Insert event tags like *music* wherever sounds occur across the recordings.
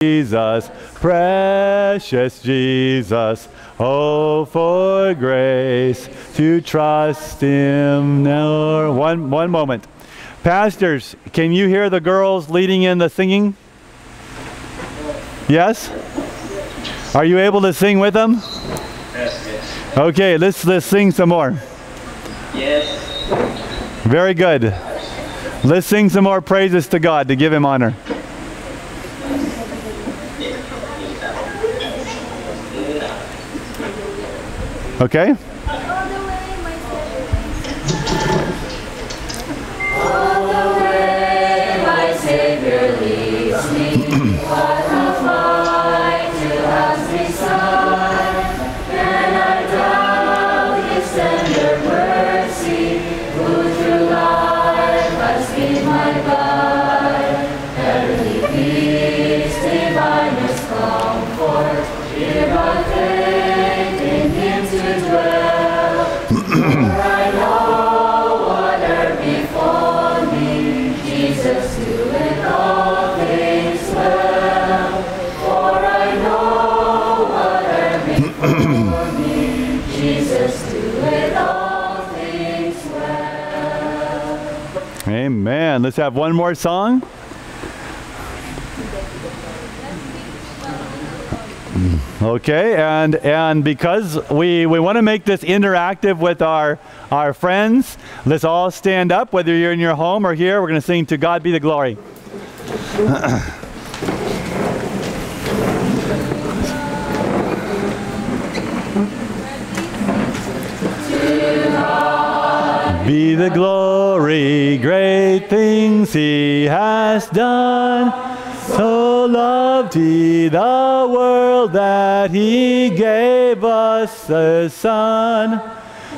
Jesus, precious Jesus. Oh, for grace to trust Him now. One, one moment. Pastors, can you hear the girls leading in the singing? Yes? Are you able to sing with them? Yes, Okay, let's, let's sing some more. yes. Very good. Let's sing some more praises to God to give Him honor. Okay? Amen. Let's have one more song. Mm, okay, and and because we we want to make this interactive with our our friends, let's all stand up. Whether you're in your home or here, we're going to sing "To God Be the Glory." *clears throat* Be the glory, great things he has done. So loved he the world that he gave us a Son,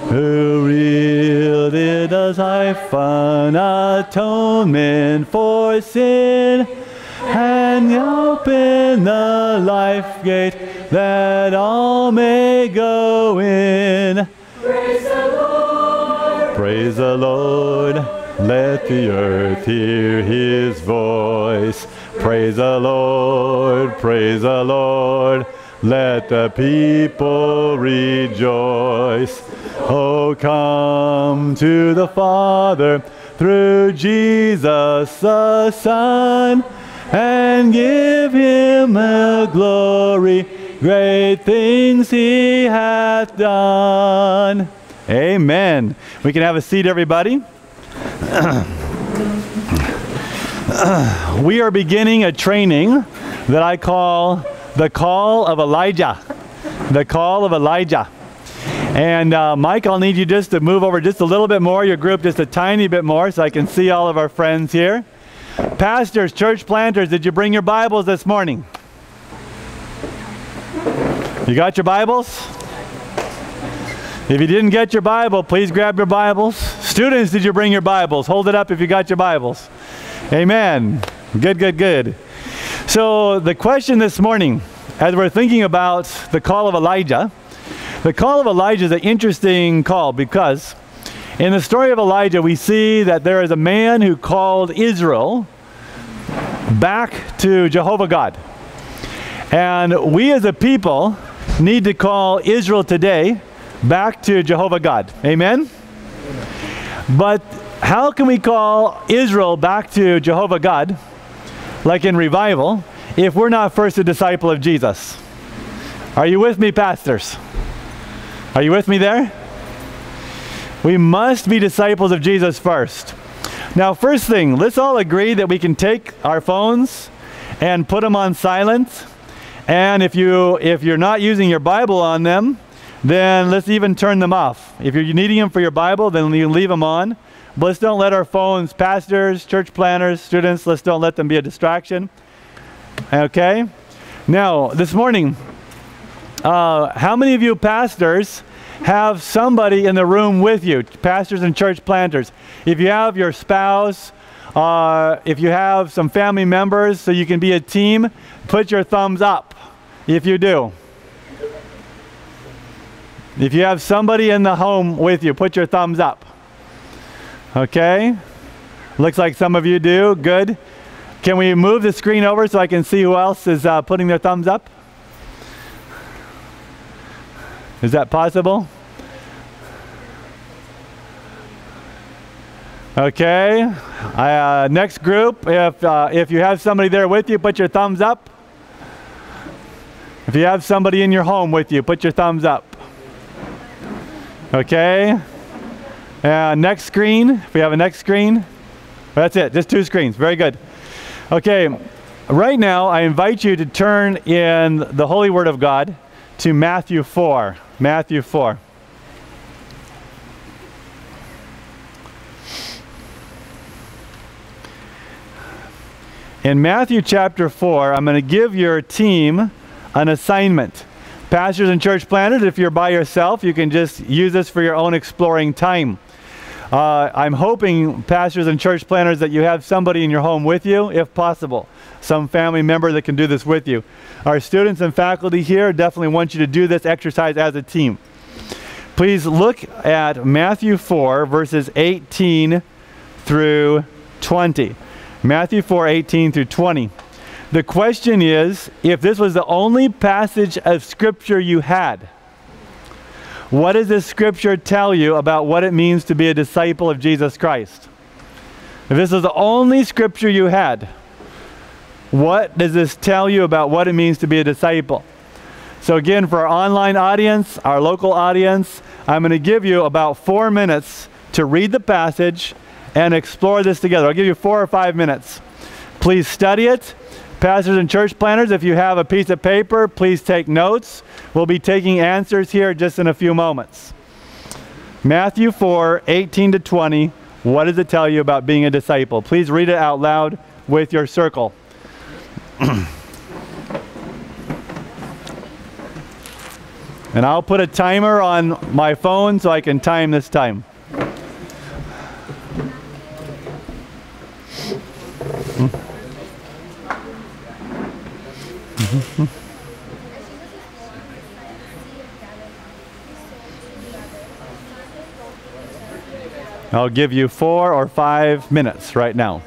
who yielded us life an atonement for sin, and opened the life gate that all may go in. Praise the Lord. Let the earth hear his voice. Praise the Lord. Praise the Lord. Let the people rejoice. Oh, come to the Father through Jesus the Son and give him a glory. Great things he hath done. Amen. We can have a seat, everybody. we are beginning a training that I call the call of Elijah. The call of Elijah. And uh, Mike, I'll need you just to move over just a little bit more, your group just a tiny bit more, so I can see all of our friends here. Pastors, church planters, did you bring your Bibles this morning? You got your Bibles? If you didn't get your Bible, please grab your Bibles. Students, did you bring your Bibles? Hold it up if you got your Bibles. Amen. Good, good, good. So, the question this morning, as we're thinking about the call of Elijah, the call of Elijah is an interesting call because in the story of Elijah, we see that there is a man who called Israel back to Jehovah God. And we as a people need to call Israel today back to Jehovah God. Amen? But how can we call Israel back to Jehovah God, like in revival, if we're not first a disciple of Jesus? Are you with me, pastors? Are you with me there? We must be disciples of Jesus first. Now, first thing, let's all agree that we can take our phones and put them on silent. And if you if you're not using your Bible on them, then let's even turn them off. If you're needing them for your Bible, then you leave them on. But let's don't let our phones, pastors, church planters, students, let's don't let them be a distraction. Okay? Now, this morning, uh, how many of you pastors have somebody in the room with you, pastors and church planters? If you have your spouse, uh, if you have some family members so you can be a team, put your thumbs up if you do. If you have somebody in the home with you, put your thumbs up. Okay? Looks like some of you do. Good. Can we move the screen over so I can see who else is uh, putting their thumbs up? Is that possible? Okay. Uh, next group, if, uh, if you have somebody there with you, put your thumbs up. If you have somebody in your home with you, put your thumbs up. Okay. Uh, next screen, if we have a next screen. That's it, just two screens. Very good. Okay, right now I invite you to turn in the Holy Word of God to Matthew 4. Matthew 4. In Matthew chapter 4, I'm going to give your team an assignment. Pastors and church planters, if you're by yourself, you can just use this for your own exploring time. Uh, I'm hoping, pastors and church planters, that you have somebody in your home with you, if possible. Some family member that can do this with you. Our students and faculty here definitely want you to do this exercise as a team. Please look at Matthew 4, verses 18 through 20. Matthew 4, 18 through 20. The question is if this was the only passage of Scripture you had, what does this Scripture tell you about what it means to be a disciple of Jesus Christ? If this is the only Scripture you had, what does this tell you about what it means to be a disciple? So, again, for our online audience, our local audience, I'm going to give you about four minutes to read the passage and explore this together. I'll give you four or five minutes. Please study it. Pastors and church planters, if you have a piece of paper, please take notes. We'll be taking answers here just in a few moments. Matthew 4 18 to 20. What does it tell you about being a disciple? Please read it out loud with your circle. *clears throat* and I'll put a timer on my phone so I can time this time. Hmm? I'll give you four or five minutes right now.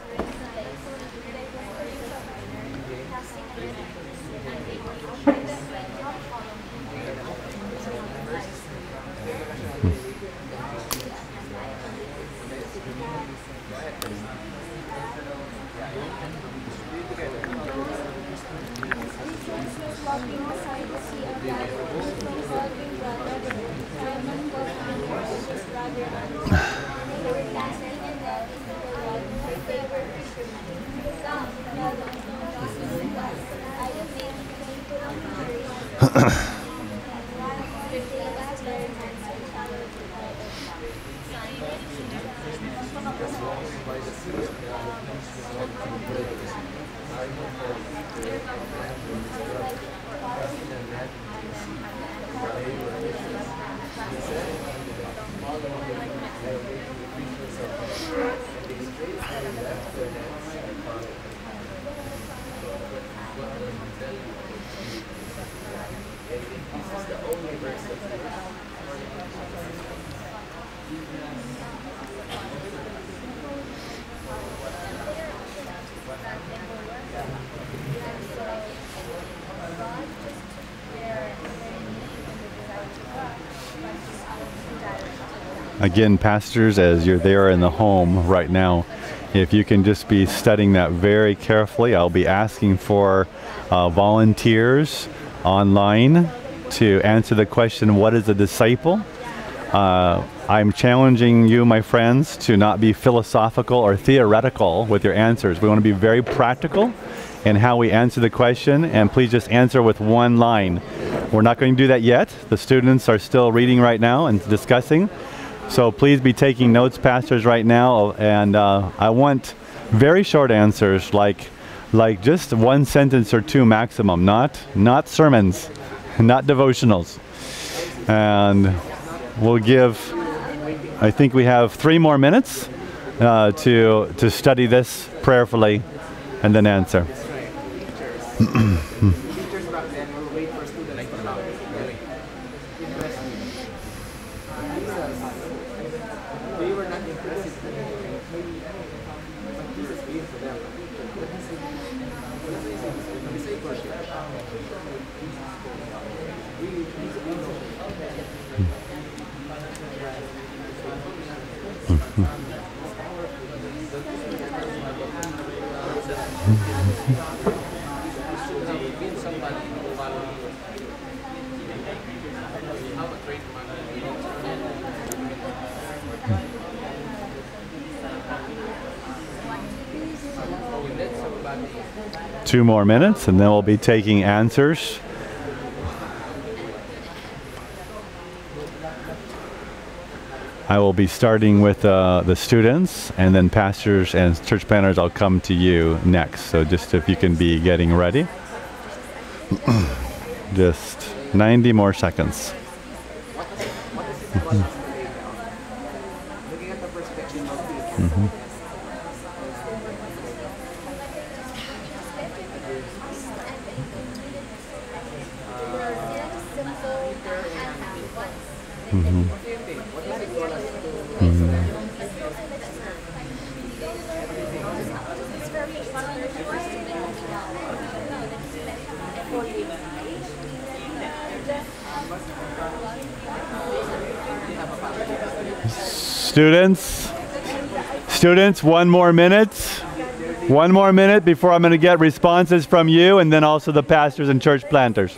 Again, pastors, as you're there in the home right now, if you can just be studying that very carefully, I'll be asking for uh, volunteers online to answer the question, What is a disciple? Uh, I'm challenging you, my friends, to not be philosophical or theoretical with your answers. We want to be very practical in how we answer the question, and please just answer with one line. We're not going to do that yet. The students are still reading right now and discussing. So please be taking notes, pastors, right now. And uh, I want very short answers, like like just one sentence or two maximum, not not sermons, *laughs* not devotionals. And we'll give. I think we have three more minutes uh, to to study this prayerfully, and then answer. *clears throat* Two more minutes, and then we'll be taking answers. I will be starting with uh, the students, and then pastors and church planters. I'll come to you next. So just if you can be getting ready. *clears throat* just 90 more seconds. Students, students, one more minute. One more minute before I'm going to get responses from you and then also the pastors and church planters.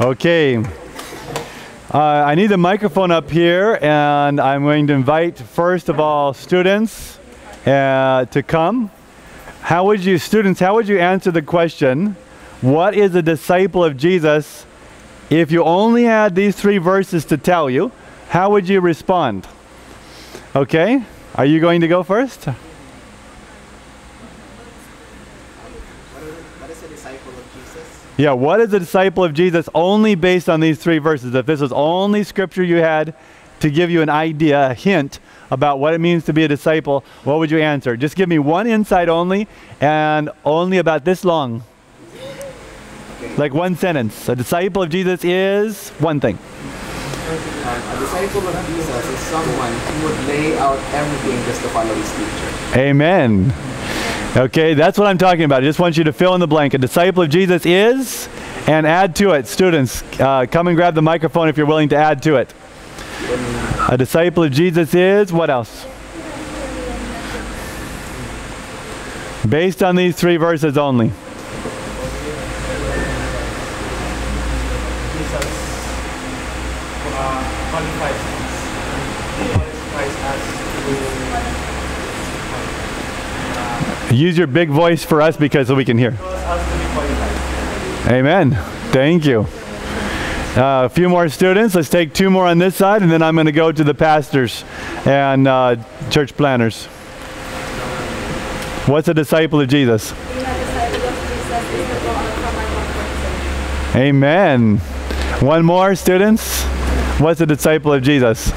Okay. Uh, I need the microphone up here, and I'm going to invite, first of all, students uh, to come. How would you, students, how would you answer the question, what is a disciple of Jesus? If you only had these three verses to tell you, how would you respond? Okay? Are you going to go first? What is a disciple of Jesus? Yeah, what is a disciple of Jesus only based on these three verses? If this was only scripture you had to give you an idea, a hint about what it means to be a disciple, what would you answer? Just give me one insight only and only about this long. Like one sentence. A disciple of Jesus is one thing. A disciple of Jesus is someone who would lay out everything just to follow his teacher. Amen. Okay, that's what I'm talking about. I just want you to fill in the blank. A disciple of Jesus is, and add to it. Students, uh, come and grab the microphone if you're willing to add to it. A disciple of Jesus is, what else? Based on these three verses only. Jesus uh, qualifies us. He qualifies us to Use your big voice for us because so we can hear. Amen. Thank you. Uh, a few more students. Let's take two more on this side, and then I'm going to go to the pastors and uh, church planters. What's a disciple of Jesus? Amen. One more, students. What's a disciple of Jesus?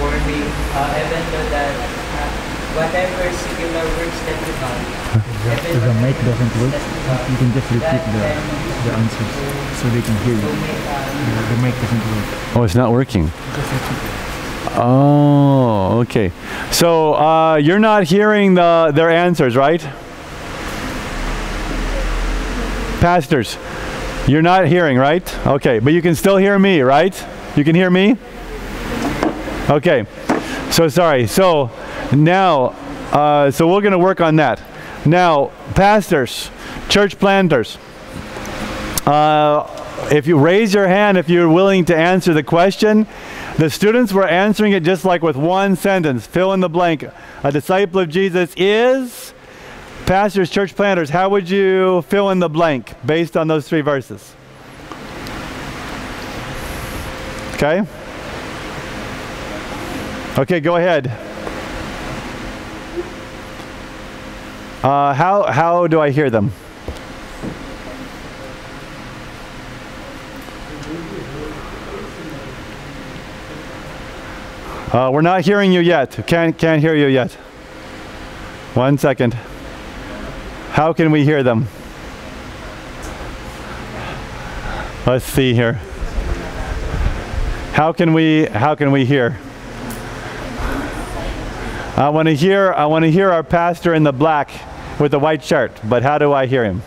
for me, uh, even though that uh, whatever singular words that you found, even If the mic doesn't work, you can just repeat the, the answers so they can hear you. The, the mic doesn't work. Oh, it's not working. Oh, okay. So uh, you're not hearing the, their answers, right? Pastors, you're not hearing, right? Okay, but you can still hear me, right? You can hear me? Okay. So sorry. So now, uh, so we're going to work on that. Now, pastors, church planters, uh, if you raise your hand if you're willing to answer the question, the students were answering it just like with one sentence. Fill in the blank. A disciple of Jesus is pastors, church planters. How would you fill in the blank based on those three verses? Okay? Okay, go ahead. Uh, how, how do I hear them? Uh, we're not hearing you yet. Can't, can't hear you yet. One second. How can we hear them? Let's see here. How can we how can we hear? I want to hear I want to hear our pastor in the black with a white shirt, but how do I hear him?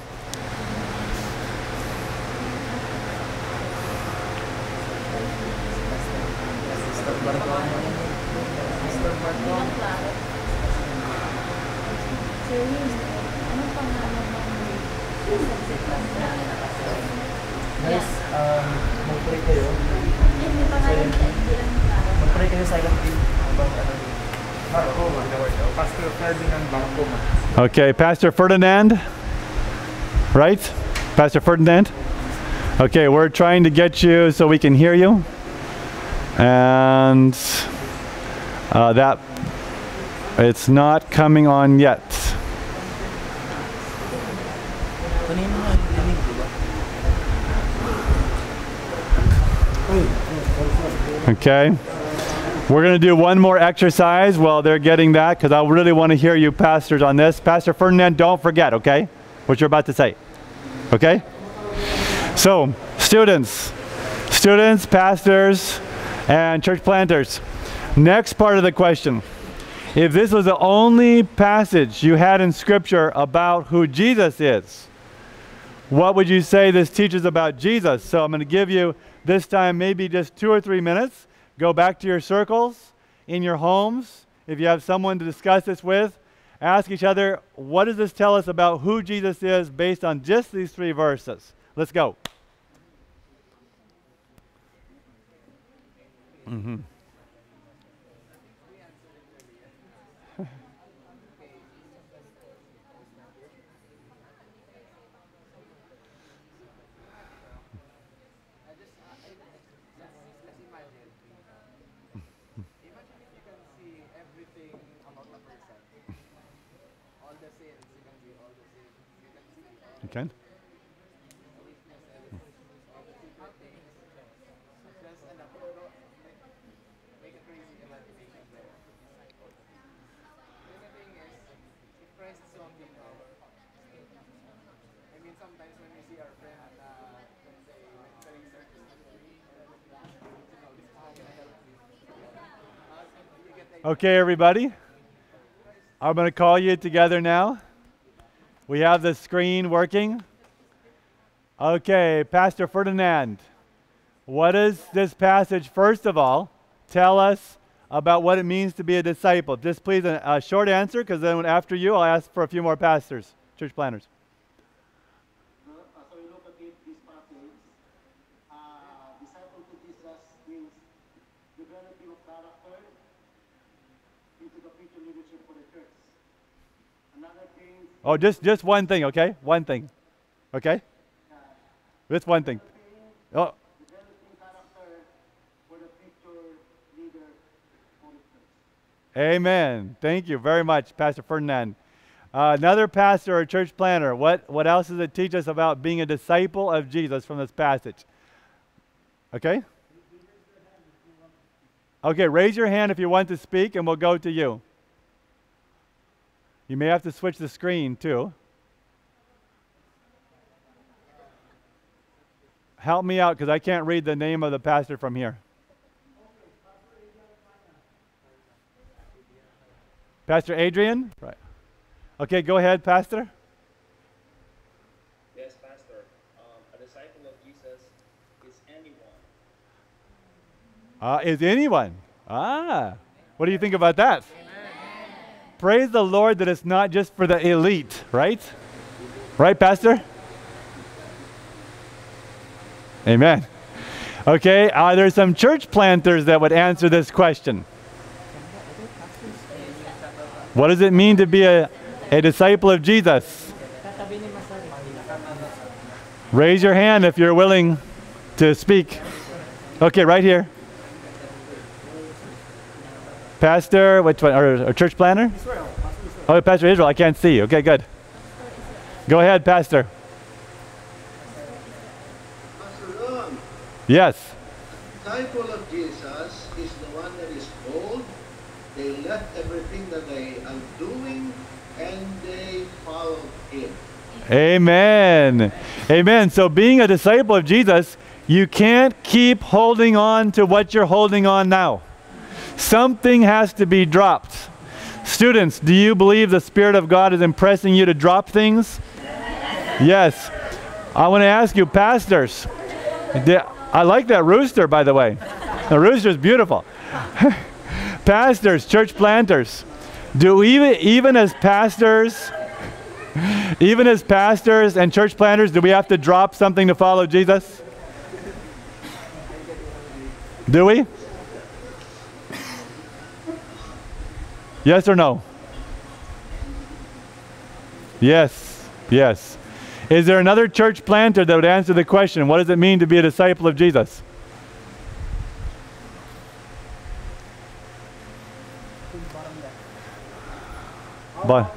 Okay, Pastor Ferdinand. Right? Pastor Ferdinand? Okay, we're trying to get you so we can hear you. And uh, that it's not coming on yet. Okay. We're going to do one more exercise while they're getting that because I really want to hear you pastors on this. Pastor Ferdinand, don't forget, okay? What you're about to say. Okay? So, students, students, pastors, and church planters. Next part of the question. If this was the only passage you had in Scripture about who Jesus is, what would you say this teaches about Jesus? So I'm going to give you this time maybe just two or three minutes. Go back to your circles in your homes. If you have someone to discuss this with, ask each other, what does this tell us about who Jesus is based on just these three verses? Let's go. Mhm. Imagine if you can see everything about a person. All the sins, you can see all the sins. You can see all Okay. the weaknesses, all the secret things. Just an approach, make, make a crazy imagination there. The thing is, if Christ is only now, I mean, sometimes when we see our friend, uh, let's say, like, selling circus, you know, this, how can I help you? Uh, you get the idea. Okay, everybody. I'm going to call you together now. We have the screen working. Okay, Pastor Ferdinand, what does this passage, first of all, tell us about what it means to be a disciple? Just please a, a short answer, because then after you, I'll ask for a few more pastors, church planters. As we look at it, this passage, uh, disciple to Jesus means developing of character into the future leadership for the church. Another thing, Oh, just, just one thing, okay? One thing. Okay? Just one thing. Oh. Amen. Thank you very much, Pastor Ferdinand. Uh, another pastor or church planter, what, what else does it teach us about being a disciple of Jesus from this passage? Okay? Okay, raise your hand if you want to speak, and we'll go to you. You may have to switch the screen too. Help me out because I can't read the name of the pastor from here. Pastor Adrian? Right. Okay, go ahead, Pastor. Yes, Pastor. Um, a disciple of Jesus is anyone. Uh, is anyone? Ah, what do you think about that? Praise the Lord that it's not just for the elite, right? Right, Pastor? Amen. Okay, are there some church planters that would answer this question? What does it mean to be a, a disciple of Jesus? Raise your hand if you're willing to speak. Okay, right here. Pastor, which one? Or, or church planter? Oh, Pastor Israel, I can't see you. Okay, good. Go ahead, Pastor. Pastor Ron, Yes. disciple of Jesus is the one that is bold. They left everything that they are doing and they followed him. Amen. Amen. So, being a disciple of Jesus, you can't keep holding on to what you're holding on now. Something has to be dropped. Students, do you believe the Spirit of God is impressing you to drop things? Yes. I want to ask you, pastors. I like that rooster, by the way. The rooster is beautiful. *laughs* pastors, church planters, do even even as pastors, even as pastors and church planters, do we have to drop something to follow Jesus? Do we? Yes or no? Yes. Yes. Is there another church planter that would answer the question, what does it mean to be a disciple of Jesus? But,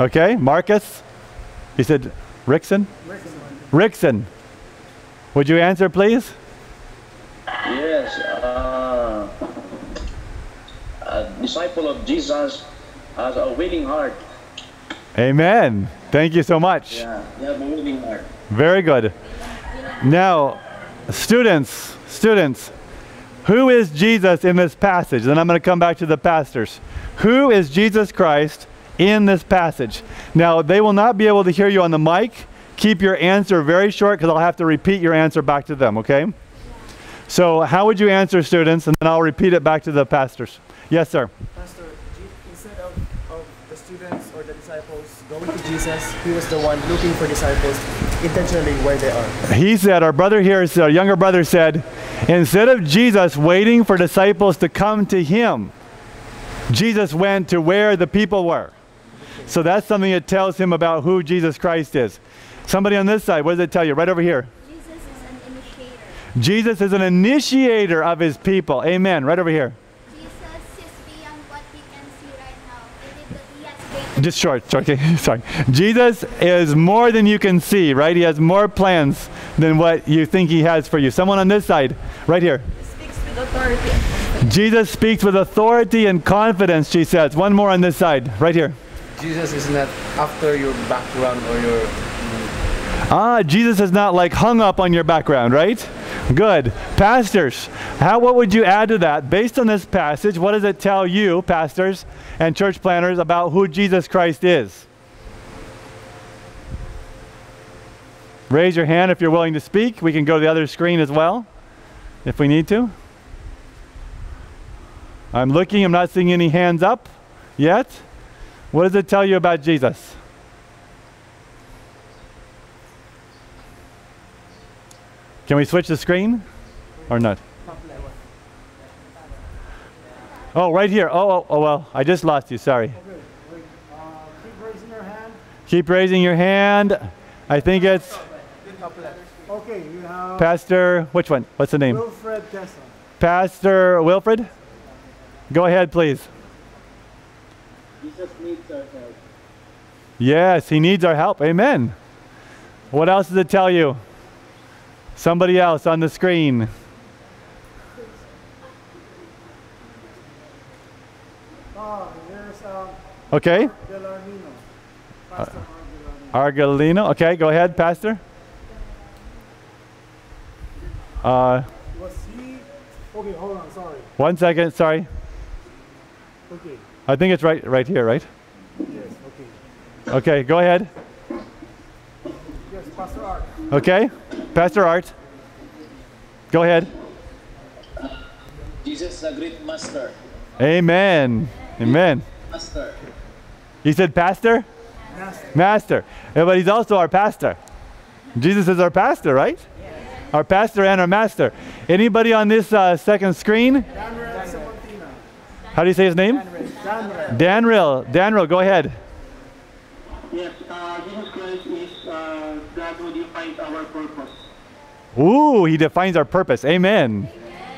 okay, Marcus? He said Rickson? Rickson. Rickson. Would you answer, please? Yes, uh, a disciple of Jesus has a willing heart. Amen. Thank you so much. Yeah, you have a willing heart. Very good. Now, students, students, who is Jesus in this passage? Then I'm going to come back to the pastors. Who is Jesus Christ in this passage? Now, they will not be able to hear you on the mic. Keep your answer very short because I'll have to repeat your answer back to them, okay? So, how would you answer, students? And then I'll repeat it back to the pastors. Yes, sir. Pastor, instead of, of the students or the disciples going to Jesus, he was the one looking for disciples intentionally where they are. he said, our brother here, our uh, younger brother said, instead of Jesus waiting for disciples to come to him, Jesus went to where the people were. So that's something that tells him about who Jesus Christ is. Somebody on this side, what does it tell you? Right over here. Jesus is an initiator. Jesus is an initiator of his people. Amen. Right over here. He has Just short, short, okay, *laughs* sorry. Jesus is more than you can see, right? He has more plans than what you think he has for you. Someone on this side, right here. Speaks with authority. Jesus speaks with authority and confidence, she says. One more on this side, right here. Jesus is not after your background or your Ah, Jesus is not like hung up on your background, right? Good. Pastors, how, what would you add to that? Based on this passage, what does it tell you, pastors and church planters, about who Jesus Christ is? Raise your hand if you're willing to speak. We can go to the other screen as well, if we need to. I'm looking, I'm not seeing any hands up yet. What does it tell you about Jesus? Can we switch the screen or not? Oh, right here. Oh, oh, oh, well, I just lost you. Sorry. uh, keep raising your hand. Keep raising your hand. I think it's Okay, you have Pastor, which one? What's the name? Wilfred Tessa. Pastor Wilfred? Go ahead, please. Jesus needs our help. Yes, he needs our help. Amen. What else does it tell you? Somebody else on the screen. Oh, there's Okay. Pastor Argelino. Okay, go ahead, Pastor. Uh, Was he? Okay, hold on. Sorry. one second. Sorry. Okay. I think it's right, right here, right? Yes. Okay. Okay, go ahead. Yes, Pastor Art. Okay, Pastor Art. Go ahead. Jesus is a great master. Amen. Amen. Master. You said pastor? Master. Yeah, but he's also our pastor. Jesus is our pastor, right? Our pastor and our master. Anybody on this uh, second screen? How do you say his name? Danril. Danril, go ahead. Yes, uh, Jesus Christ is who defines our purpose. Ooh, he defines our purpose. Amen.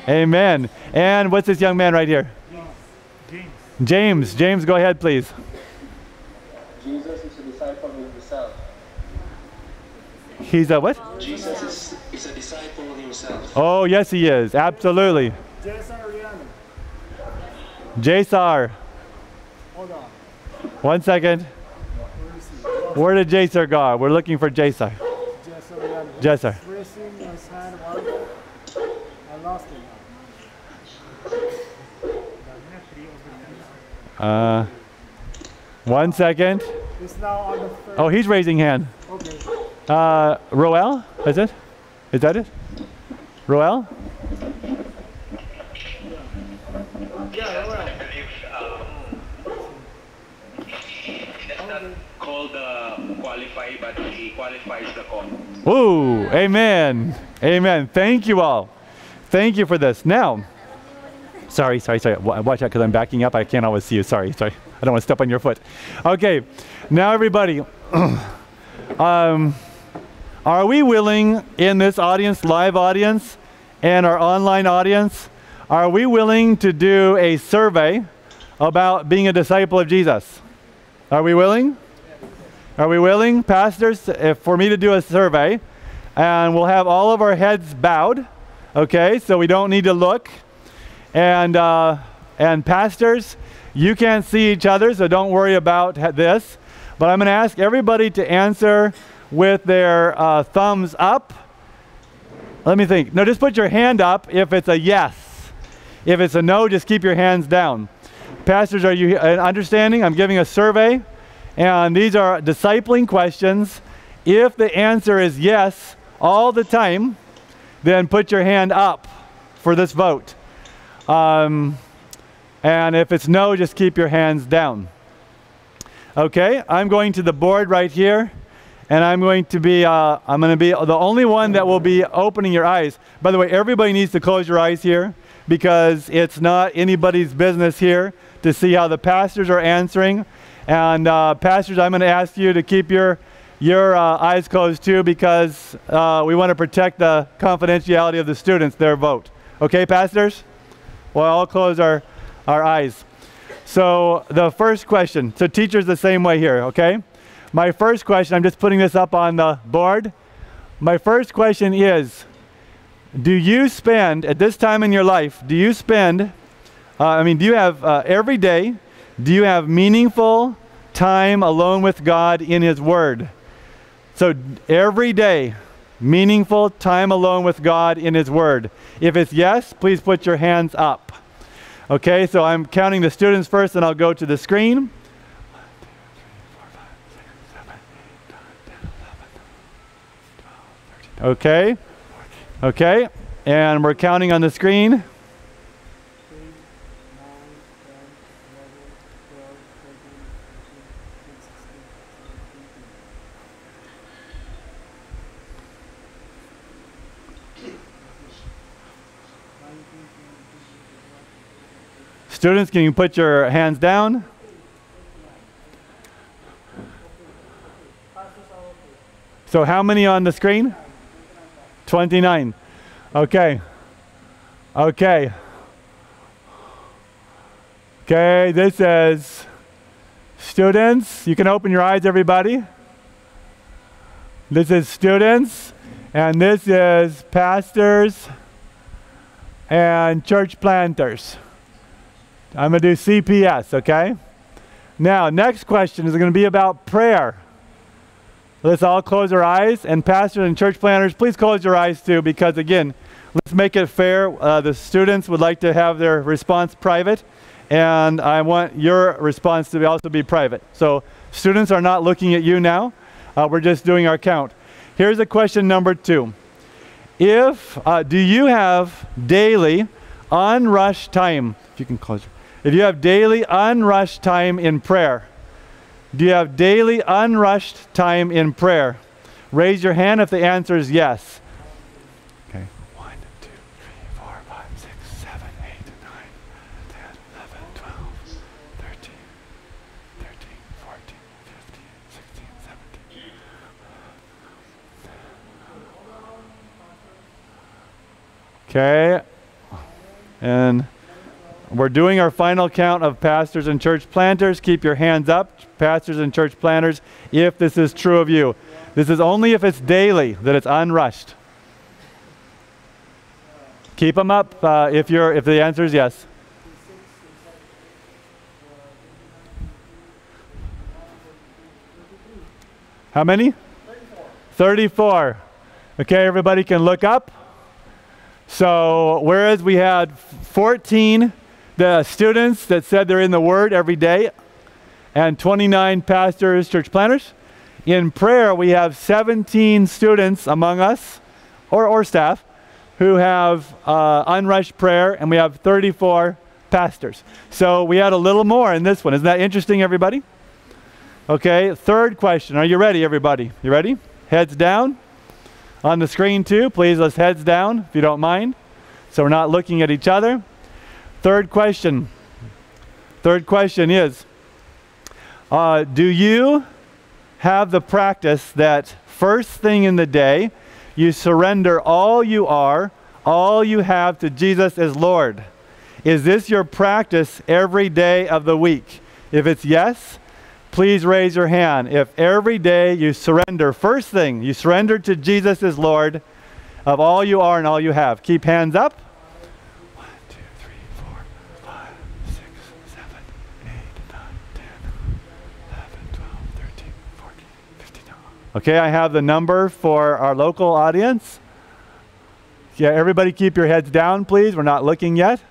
Amen. And what's this young man right here? James. James. James, go ahead, please. Jesus is a disciple himself. He's a what? Jesus is, is a disciple of himself. Oh, yes, he is. Absolutely. Jasar. Hold on. One second. Where did Jasar go? We're looking for Jasar. Jason Riano. Jasar. Raising his hand a while ago. I lost it. Uh, one second. It's now on the third. Oh, he's raising hand. Okay. Uh, Roel, is it? Is that it? Roel? Yeah, well. called uh, qualify, but he qualifies the call. Ooh, amen. Amen. Thank you all. Thank you for this. Now, sorry, sorry, sorry. Watch out because I'm backing up. I can't always see you. Sorry, sorry. I don't want to step on your foot. Okay, now everybody, *clears throat* um, are we willing in this audience, live audience, and our online audience, are we willing to do a survey about being a disciple of Jesus? Are we willing? Are we willing, pastors, if, for me to do a survey? And we'll have all of our heads bowed, okay? So we don't need to look. And, uh, and pastors, you can't see each other, so don't worry about this. But I'm going to ask everybody to answer with their uh, thumbs up. Let me think. No, just put your hand up if it's a yes. If it's a no, just keep your hands down. Pastors, are you uh, understanding? I'm giving a survey, and these are discipling questions. If the answer is yes all the time, then put your hand up for this vote. Um, and if it's no, just keep your hands down. Okay, I'm going to the board right here, and I'm going to be uh, I'm going to be the only one that will be opening your eyes. By the way, everybody needs to close your eyes here because it's not anybody's business here to see how the pastors are answering. And uh, pastors, I'm going to ask you to keep your your uh, eyes closed too because uh, we want to protect the confidentiality of the students, their vote. Okay, pastors? Well, I'll close our, our eyes. So the first question, so teachers the same way here, okay? My first question, I'm just putting this up on the board. My first question is, do you spend, at this time in your life, do you spend, uh, I mean, do you have uh, every day, do you have meaningful time alone with God in His Word? So every day, meaningful time alone with God in His Word. If it's yes, please put your hands up. Okay, so I'm counting the students first, and I'll go to the screen. Okay, okay, and we're counting on the screen. Students, can you put your hands down? So, how many on the screen? 29. Okay. Okay. Okay, this is students. You can open your eyes, everybody. This is students, and this is pastors and church planters. I'm going to do CPS, okay? Now, next question is going to be about prayer. Let's all close our eyes. And pastors and church planters, please close your eyes too, because again, let's make it fair. Uh, the students would like to have their response private, and I want your response to also be private. So, students are not looking at you now. Uh, we're just doing our count. Here's a question number two. If uh, do you have daily unrushed time? If you can close. Your, if you have daily unrushed time in prayer, Do you have daily unrushed time in prayer? Raise your hand if the answer is yes. Okay. 1, 2, 3, 4, 5, 6, 7, 8, 9, 10, 11, 12, 13, 13, 14, 15, 16, 17. Okay. And we're doing our final count of pastors and church planters. Keep your hands up, pastors and church planters, if this is true of you. This is only if it's daily that it's unrushed. Keep them up uh, if you're if the answer is yes. How many? 34. Okay, everybody can look up. So, whereas we had 14 the students that said they're in the Word every day, and 29 pastors, church planters, in prayer we have 17 students among us, or, or staff, who have uh, unrushed prayer, and we have 34 pastors. So we had a little more in this one. Isn't that interesting, everybody? Okay, third question. Are you ready, everybody? You ready? Heads down. On the screen, too, please, let's heads down, if you don't mind. So we're not looking at each other. Third question. Third question is uh, Do you have the practice that first thing in the day, you surrender all you are, all you have to Jesus as Lord? Is this your practice every day of the week? If it's yes, please raise your hand. If every day you surrender, first thing, you surrender to Jesus as Lord of all you are and all you have. Keep hands up. One, two, three, four, five, six, seven, eight, nine, 10, 11, 12, 13, 14, 15. Okay, I have the number for our local audience. Yeah, everybody keep your heads down, please. We're not looking yet.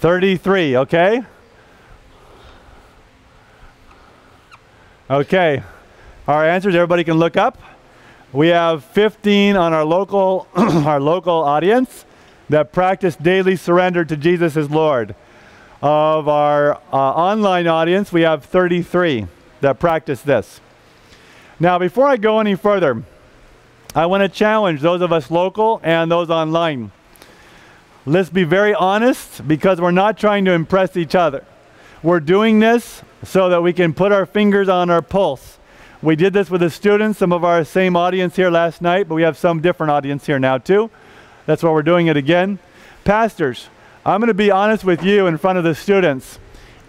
Thirty-three. Okay. Okay. Our answers. Everybody can look up. We have 15 on our local *clears throat* our local audience that practice daily surrender to Jesus as Lord. Of our uh, online audience, we have 33 that practice this. Now, before I go any further, I want to challenge those of us local and those online. Let's be very honest because we're not trying to impress each other. We're doing this so that we can put our fingers on our pulse. We did this with the students, some of our same audience here last night, but we have some different audience here now too. That's why we're doing it again. Pastors, I'm going to be honest with you in front of the students.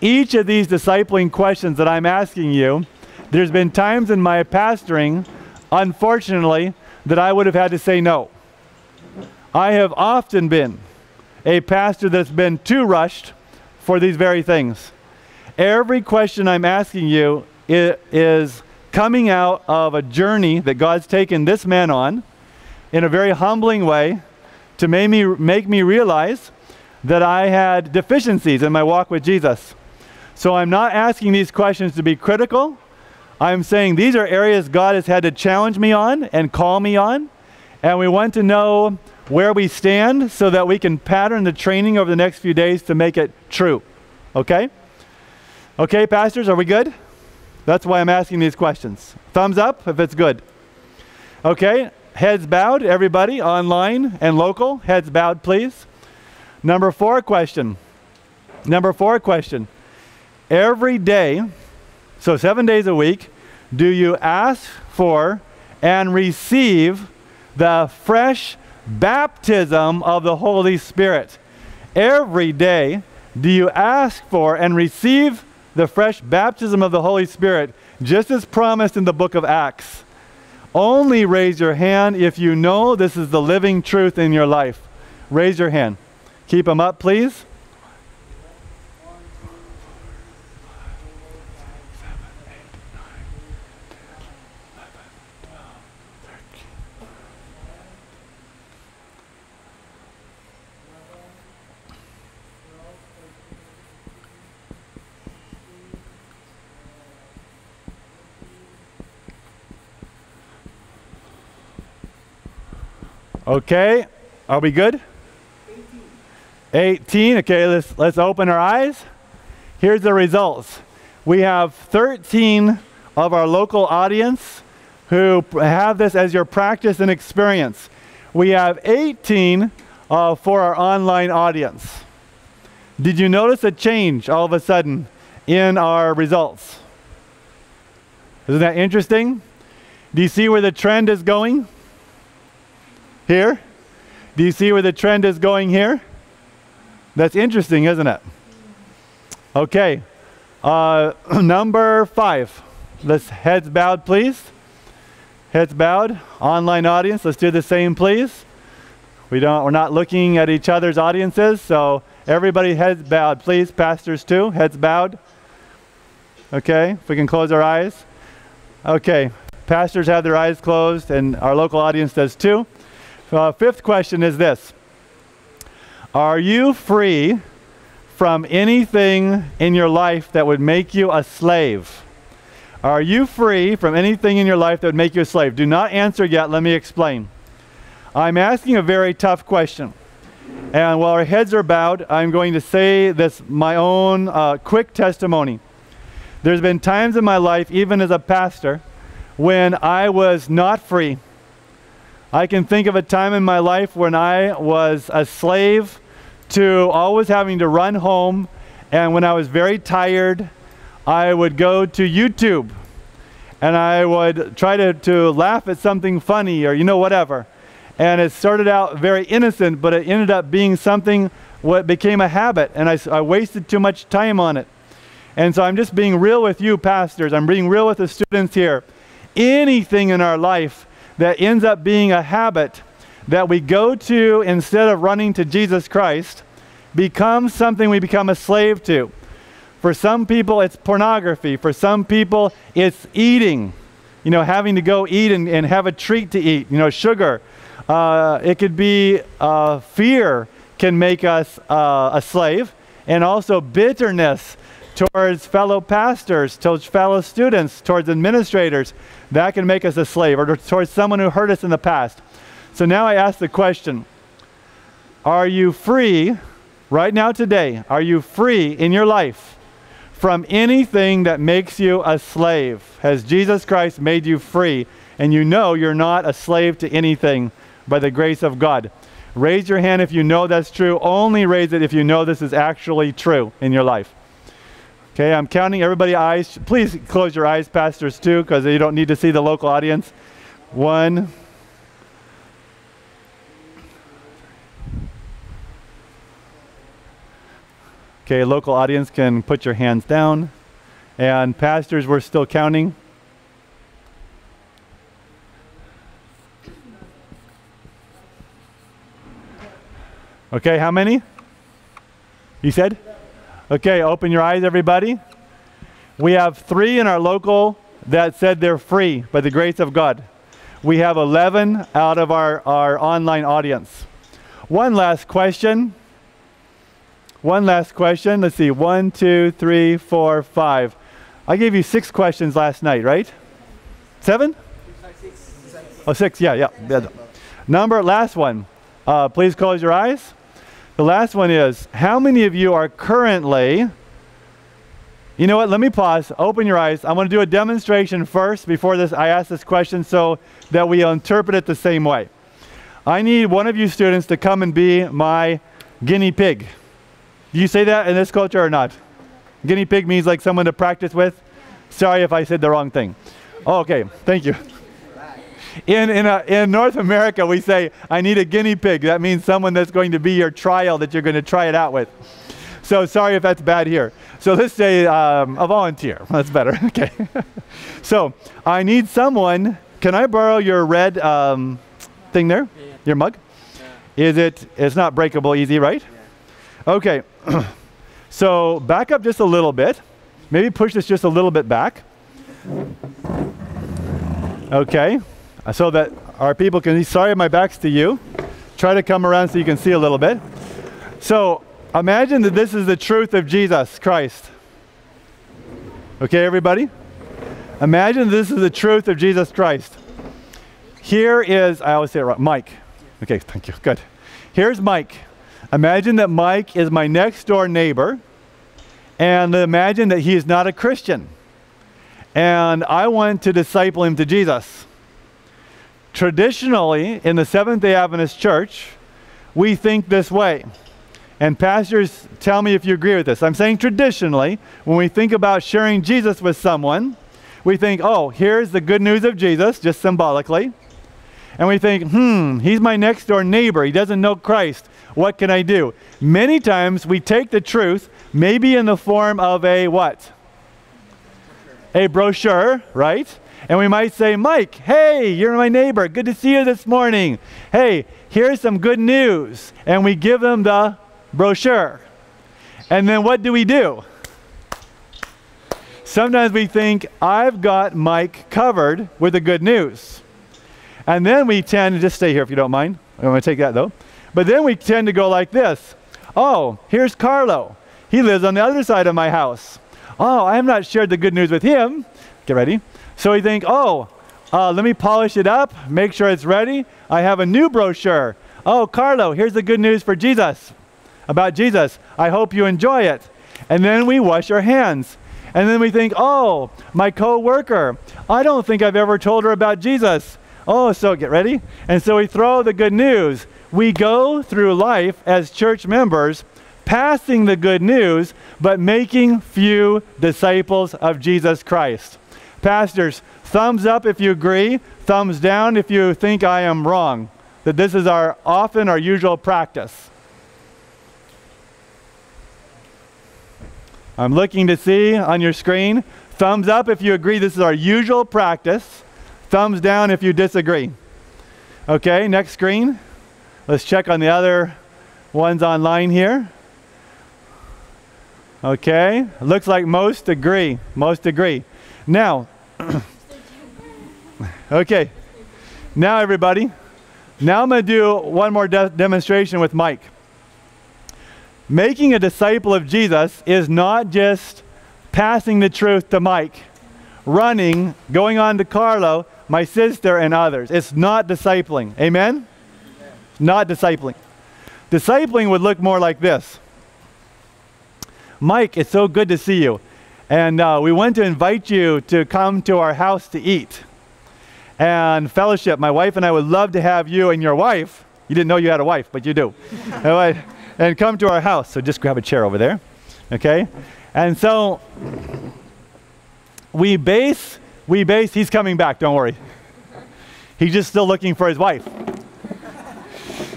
Each of these discipling questions that I'm asking you, there's been times in my pastoring, unfortunately, that I would have had to say no. I have often been a pastor that's been too rushed for these very things. Every question I'm asking you is coming out of a journey that God's taken this man on in a very humbling way to make me, make me realize that I had deficiencies in my walk with Jesus. So I'm not asking these questions to be critical. I'm saying these are areas God has had to challenge me on and call me on. And we want to know where we stand so that we can pattern the training over the next few days to make it true. Okay? Okay, pastors, are we good? That's why I'm asking these questions. Thumbs up if it's good. Okay, heads bowed, everybody, online and local. Heads bowed, please. Number four question. Number four question. Every day, so seven days a week, do you ask for and receive the fresh baptism of the Holy Spirit? Every day, do you ask for and receive the fresh baptism of the Holy Spirit, just as promised in the book of Acts? Only raise your hand if you know this is the living truth in your life. Raise your hand. Keep them up, please. Okay. Are we good? 18. Okay, let's let's open our eyes. Here's the results. We have 13 of our local audience who have this as your practice and experience. We have 18 uh, for our online audience. Did you notice a change all of a sudden in our results? Isn't that interesting? Do you see where the trend is going? Here? Do you see where the trend is going here? That's interesting, isn't it? Okay. Uh, *clears throat* number five. Let's heads bowed, please. Heads bowed. Online audience, let's do the same, please. We don't. We're not looking at each other's audiences, so everybody heads bowed, please. Pastors too, heads bowed. Okay. If we can close our eyes. Okay. Pastors have their eyes closed, and our local audience does too. Uh, fifth question is this Are you free from anything in your life that would make you a slave? Are you free from anything in your life that would make you a slave? Do not answer yet. Let me explain. I'm asking a very tough question. And while our heads are bowed, I'm going to say this my own uh, quick testimony. There's been times in my life, even as a pastor, when I was not free. I can think of a time in my life when I was a slave to always having to run home, and when I was very tired, I would go to YouTube and I would try to, to laugh at something funny or, you know, whatever. And it started out very innocent, but it ended up being something what became a habit, and I, I wasted too much time on it. And so I'm just being real with you, pastors. I'm being real with the students here. Anything in our life that ends up being a habit that we go to instead of running to Jesus Christ becomes something we become a slave to. For some people, it's pornography. For some people, it's eating. You know, having to go eat and, and have a treat to eat, you know, sugar. Uh, it could be uh, fear can make us uh, a slave, and also bitterness towards fellow pastors, towards fellow students, towards administrators. That can make us a slave, or towards someone who hurt us in the past. So now I ask the question Are you free right now, today? Are you free in your life from anything that makes you a slave? Has Jesus Christ made you free? And you know you're not a slave to anything by the grace of God. Raise your hand if you know that's true. Only raise it if you know this is actually true in your life. Okay, I'm counting everybody eyes. Please close your eyes, pastors, too, because you don't need to see the local audience. One. Okay, local audience can put your hands down. And pastors, we're still counting. Okay, how many? You said? Okay, open your eyes, everybody. We have three in our local that said they're free by the grace of God. We have 11 out of our, our online audience. One last question. One last question. Let's see. One, two, three, four, five. I gave you six questions last night, right? Seven? Oh, six. Yeah, yeah. Number, last one. Uh, please close your eyes. The last one is How many of you are currently. You know what? Let me pause. Open your eyes. I want to do a demonstration first before this. I ask this question so that we interpret it the same way. I need one of you students to come and be my guinea pig. Do you say that in this culture or not? Guinea pig means like someone to practice with. Sorry if I said the wrong thing. Oh, okay, thank you. In, in, uh in North America, we say, I need a guinea pig. That means someone that's going to be your trial that you're going to try it out with. So sorry if that's bad here. So let's say um, a volunteer. *laughs* That's better. *laughs* Okay. *laughs* so I need someone. Can I borrow your red um, thing there? Your mug? Yeah. Is it? It's not breakable easy, right? Okay. *clears throat* so back up just a little bit. Maybe push this just a little bit back. Okay. So that our people can see. Sorry, my back's to you. Try to come around so you can see a little bit. So imagine that this is the truth of Jesus Christ. Okay, everybody? Imagine this is the truth of Jesus Christ. Here is, I always say it wrong, Mike. Okay, thank you. Good. Here's Mike. Imagine that Mike is my next door neighbor, and imagine that he is not a Christian. And I want to disciple him to Jesus. Traditionally, in the Seventh day Adventist Church, we think this way. And pastors, tell me if you agree with this. I'm saying traditionally, when we think about sharing Jesus with someone, we think, oh, here's the good news of Jesus, just symbolically. And we think, hmm, he's my next door neighbor. He doesn't know Christ. What can I do? Many times we take the truth, maybe in the form of a what? A brochure, right? And we might say, Mike, hey, you're my neighbor. Good to see you this morning. Hey, here's some good news. And we give them the brochure. And then what do we do? Sometimes we think, I've got Mike covered with the good news. And then we tend to just stay here if you don't mind. I'm going to take that though. But then we tend to go like this Oh, here's Carlo. He lives on the other side of my house. Oh, I have not shared the good news with him. Get ready. So we think, oh, uh, let me polish it up, make sure it's ready. I have a new brochure. Oh, Carlo, here's the good news for Jesus, about Jesus. I hope you enjoy it. And then we wash our hands. And then we think, oh, my co-worker, I don't think I've ever told her about Jesus. Oh, so get ready. And so we throw the good news. We go through life as church members, passing the good news, but making few disciples of Jesus Christ. Pastors, thumbs up if you agree, thumbs down if you think I am wrong, that this is our often our usual practice. I'm looking to see on your screen. Thumbs up if you agree this is our usual practice. Thumbs down if you disagree. Okay, next screen. Let's check on the other ones online here. Okay, looks like most agree. Most agree. Now, *coughs* okay, now everybody, now I'm going to do one more de- demonstration with Mike. Making a disciple of Jesus is not just passing the truth to Mike, running, going on to Carlo, my sister, and others. It's not discipling. Amen? Not discipling. Discipling would look more like this Mike, it's so good to see you. And uh, we want to invite you to come to our house to eat and fellowship. My wife and I would love to have you and your wife. You didn't know you had a wife, but you do. *laughs* and come to our house. So just grab a chair over there. Okay? And so we base, we base, he's coming back, don't worry. He's just still looking for his wife.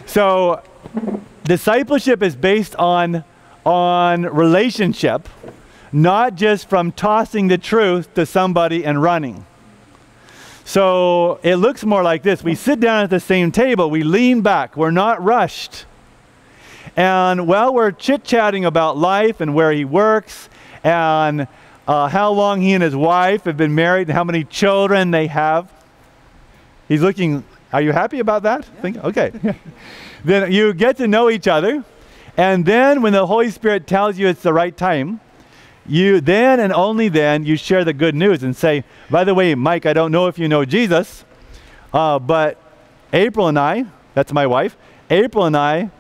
So discipleship is based on, on relationship, not just from tossing the truth to somebody and running. So it looks more like this. We sit down at the same table, we lean back, we're not rushed. And while we're chit chatting about life and where he works and uh, how long he and his wife have been married and how many children they have, he's looking. Are you happy about that? Yeah. Think, okay. *laughs* then you get to know each other. And then when the Holy Spirit tells you it's the right time, you then and only then you share the good news and say, by the way, Mike, I don't know if you know Jesus, uh, but April and I, that's my wife, April and I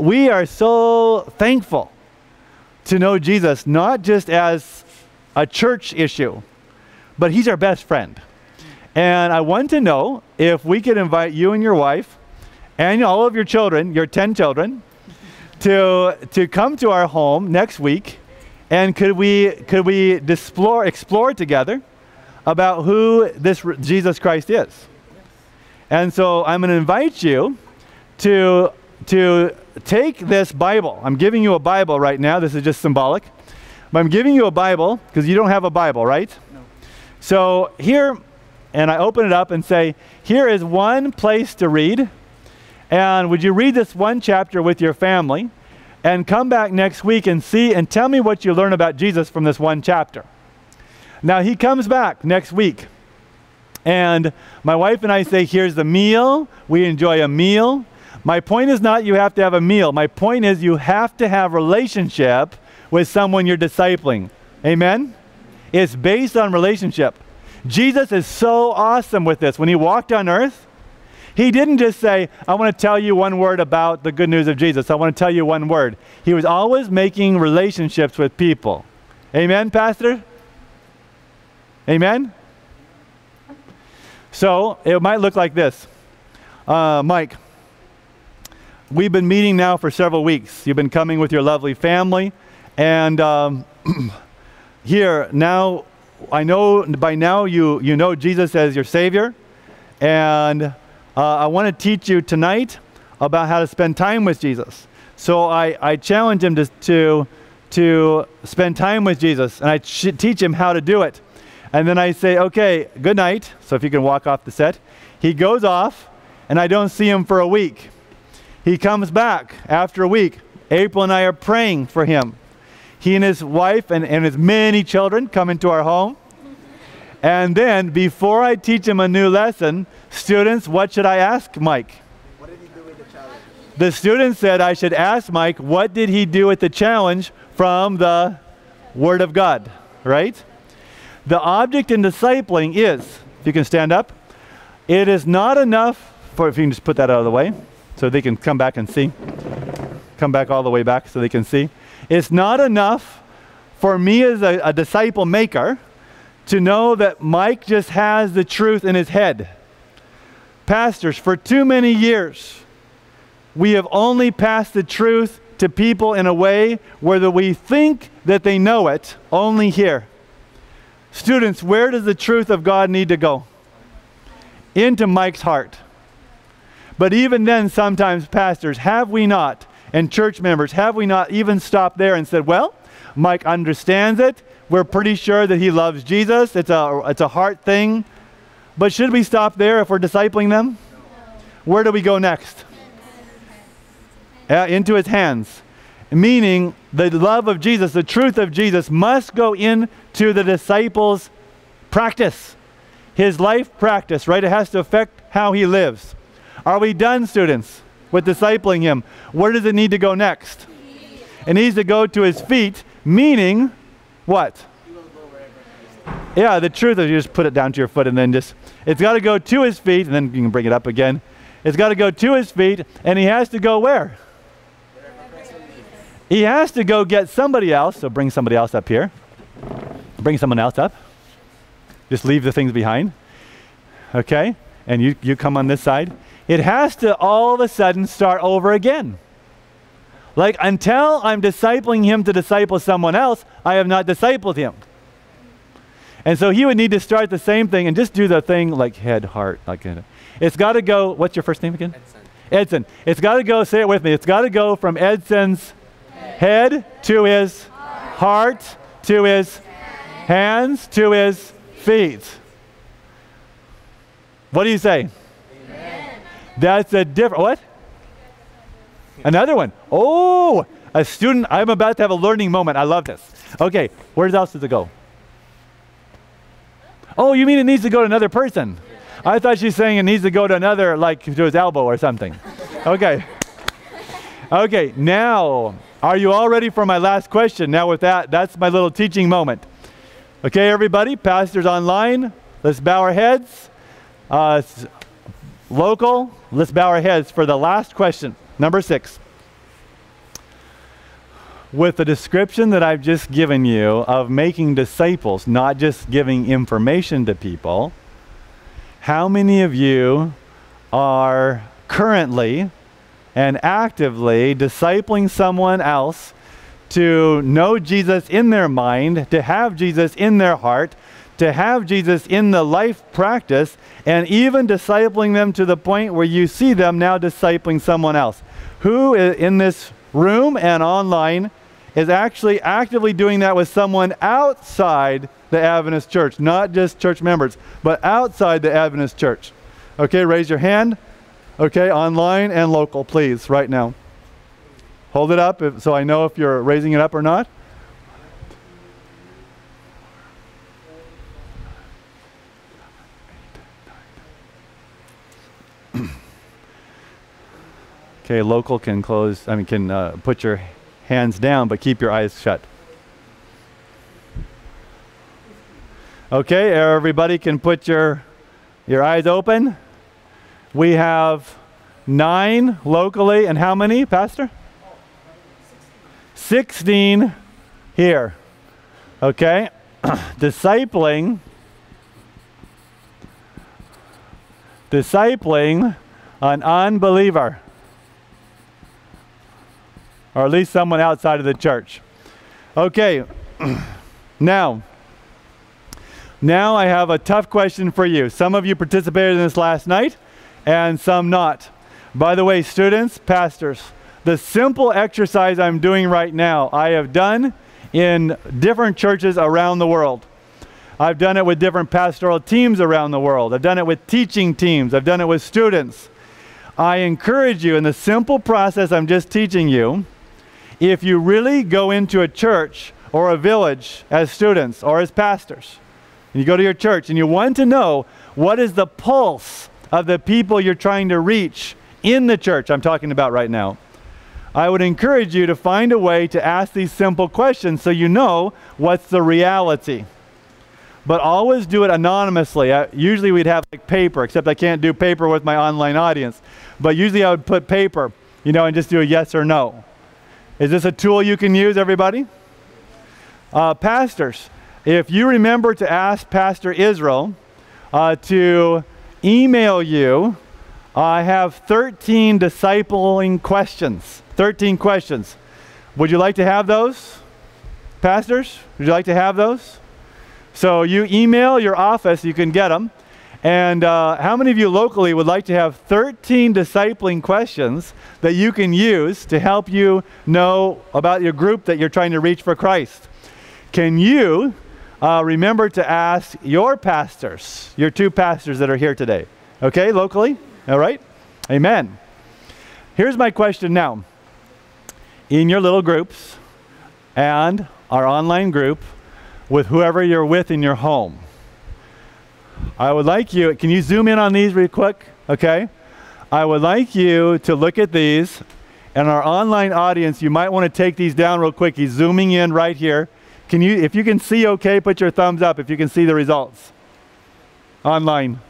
we are so thankful to know Jesus not just as a church issue, but he's our best friend. And I want to know if we could invite you and your wife and all of your children, your 10 children, to, to come to our home next week and could we, could we explore, explore together about who this Jesus Christ is? And so I'm going to invite you to, to take this Bible. I'm giving you a Bible right now. This is just symbolic. But I'm giving you a Bible because you don't have a Bible, right? No. So here, and I open it up and say, here is one place to read. And would you read this one chapter with your family? And come back next week and see and tell me what you learn about Jesus from this one chapter. Now, he comes back next week. And my wife and I say, here's the meal. We enjoy a meal. My point is not you have to have a meal. My point is you have to have relationship with someone you're discipling. Amen? It's based on relationship. Jesus is so awesome with this. When he walked on earth, He didn't just say, I want to tell you one word about the good news of Jesus. I want to tell you one word. He was always making relationships with people. Amen, Pastor? Amen? So it might look like this uh, Mike, we've been meeting now for several weeks. You've been coming with your lovely family. And um, *clears throat* here, now, I know by now you, you know Jesus as your Savior. And uh, I want to teach you tonight about how to spend time with Jesus. So I, I challenge him to, to, to spend time with Jesus, and I ch- teach him how to do it. And then I say, okay, good night. So if you can walk off the set. He goes off, and I don't see him for a week. He comes back after a week. April and I are praying for him. He and his wife and, and his many children come into our home. And then, before I teach him a new lesson, students, what should I ask Mike? What did he do with the challenge? The student said I should ask Mike, what did he do with the challenge from the Word of God, right? The object in discipling is, if you can stand up, it is not enough for, if you can just put that out of the way so they can come back and see. Come back all the way back so they can see. It's not enough for me as a, a disciple maker to know that Mike just has the truth in his head. Pastors, for too many years, we have only passed the truth to people in a way where we think that they know it only here. Students, where does the truth of God need to go? Into Mike's heart. But even then, sometimes, pastors, have we not, and church members, have we not even stopped there and said, well, Mike understands it. We're pretty sure that he loves Jesus. It's a, it's a heart thing. But should we stop there if we're discipling them? Where do we go next? Yeah, into his hands. Meaning, the love of Jesus, the truth of Jesus, must go into the disciples' practice, his life practice, right? It has to affect how he lives. Are we done, students, with discipling him? Where does it need to go next? It needs to go to his feet, meaning what? Yeah, the truth is you just put it down to your foot and then just, it's got to go to his feet, and then you can bring it up again. It's got to go to his feet, and he has to go where? He has to go get somebody else, so bring somebody else up here. Bring someone else up. Just leave the things behind. Okay? And you, you come on this side. It has to all of a sudden start over again. Like until I'm discipling him to disciple someone else, I have not discipled him. And so he would need to start the same thing and just do the thing like head, heart, like it's got to go. What's your first name again? Edson. Edson. It's got to go. Say it with me. It's got to go from Edson's head, head to his heart. heart to his hands to his feet. What do you say? Amen. That's a different. What? Another one. Oh, a student. I'm about to have a learning moment. I love this. Okay, where else does it go? Oh, you mean it needs to go to another person? I thought she's saying it needs to go to another, like to his elbow or something. Okay. Okay, now, are you all ready for my last question? Now, with that, that's my little teaching moment. Okay, everybody, pastors online, let's bow our heads. Uh, local, let's bow our heads for the last question. Number six. With the description that I've just given you of making disciples, not just giving information to people, how many of you are currently and actively discipling someone else to know Jesus in their mind, to have Jesus in their heart, to have Jesus in the life practice, and even discipling them to the point where you see them now discipling someone else? Who in this room and online is actually actively doing that with someone outside the Adventist church, not just church members, but outside the Adventist church. Okay, raise your hand. Okay, online and local, please, right now. Hold it up if, so I know if you're raising it up or not. *clears throat* okay, local can close, I mean, can uh, put your hands down, but keep your eyes shut. Okay, everybody can put your, your eyes open. We have nine locally, and how many, Pastor? 16 here. Okay? *clears throat* discipling. Discipling an unbeliever. Or at least someone outside of the church. Okay. *clears throat* now, now I have a tough question for you. Some of you participated in this last night and some not. By the way, students, pastors, the simple exercise I'm doing right now, I have done in different churches around the world. I've done it with different pastoral teams around the world. I've done it with teaching teams. I've done it with students. I encourage you in the simple process I'm just teaching you, if you really go into a church or a village as students or as pastors, and you go to your church and you want to know what is the pulse of the people you're trying to reach in the church I'm talking about right now. I would encourage you to find a way to ask these simple questions so you know what's the reality. But always do it anonymously. I, usually we'd have like paper, except I can't do paper with my online audience. But usually I would put paper, you know, and just do a yes or no. Is this a tool you can use, everybody? Uh, pastors, if you remember to ask Pastor Israel uh, to email you, I have 13 discipling questions. 13 questions. Would you like to have those? Pastors, would you like to have those? So you email your office, you can get them. And uh, how many of you locally would like to have 13 discipling questions that you can use to help you know about your group that you're trying to reach for Christ? Can you uh, remember to ask your pastors, your two pastors that are here today? Okay, locally? All right? Amen. Here's my question now. In your little groups and our online group, with whoever you're with in your home, I would like you, can you zoom in on these real quick? Okay. I would like you to look at these. And our online audience, you might want to take these down real quick. He's zooming in right here. Can you, if you can see okay, put your thumbs up if you can see the results online.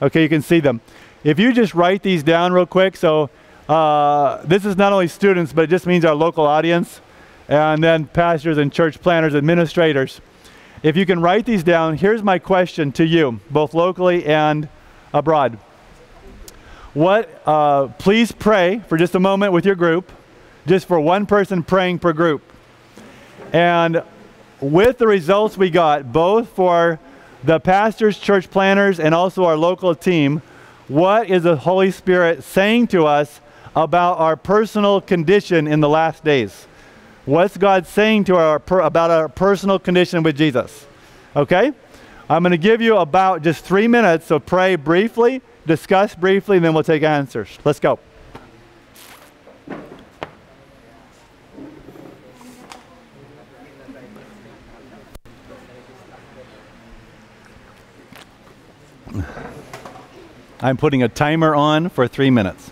Okay, you can see them. If you just write these down real quick, so uh, this is not only students, but it just means our local audience, and then pastors and church planters, administrators. If you can write these down, here's my question to you, both locally and abroad. What, uh, please pray for just a moment with your group, just for one person praying per group. And with the results we got, both for the pastors, church planters, and also our local team, what is the Holy Spirit saying to us about our personal condition in the last days? What's God saying to our about our personal condition with Jesus? Okay? I'm going to give you about just three minutes, so pray briefly, discuss briefly, and then we'll take answers. Let's go. I'm putting a timer on for three minutes.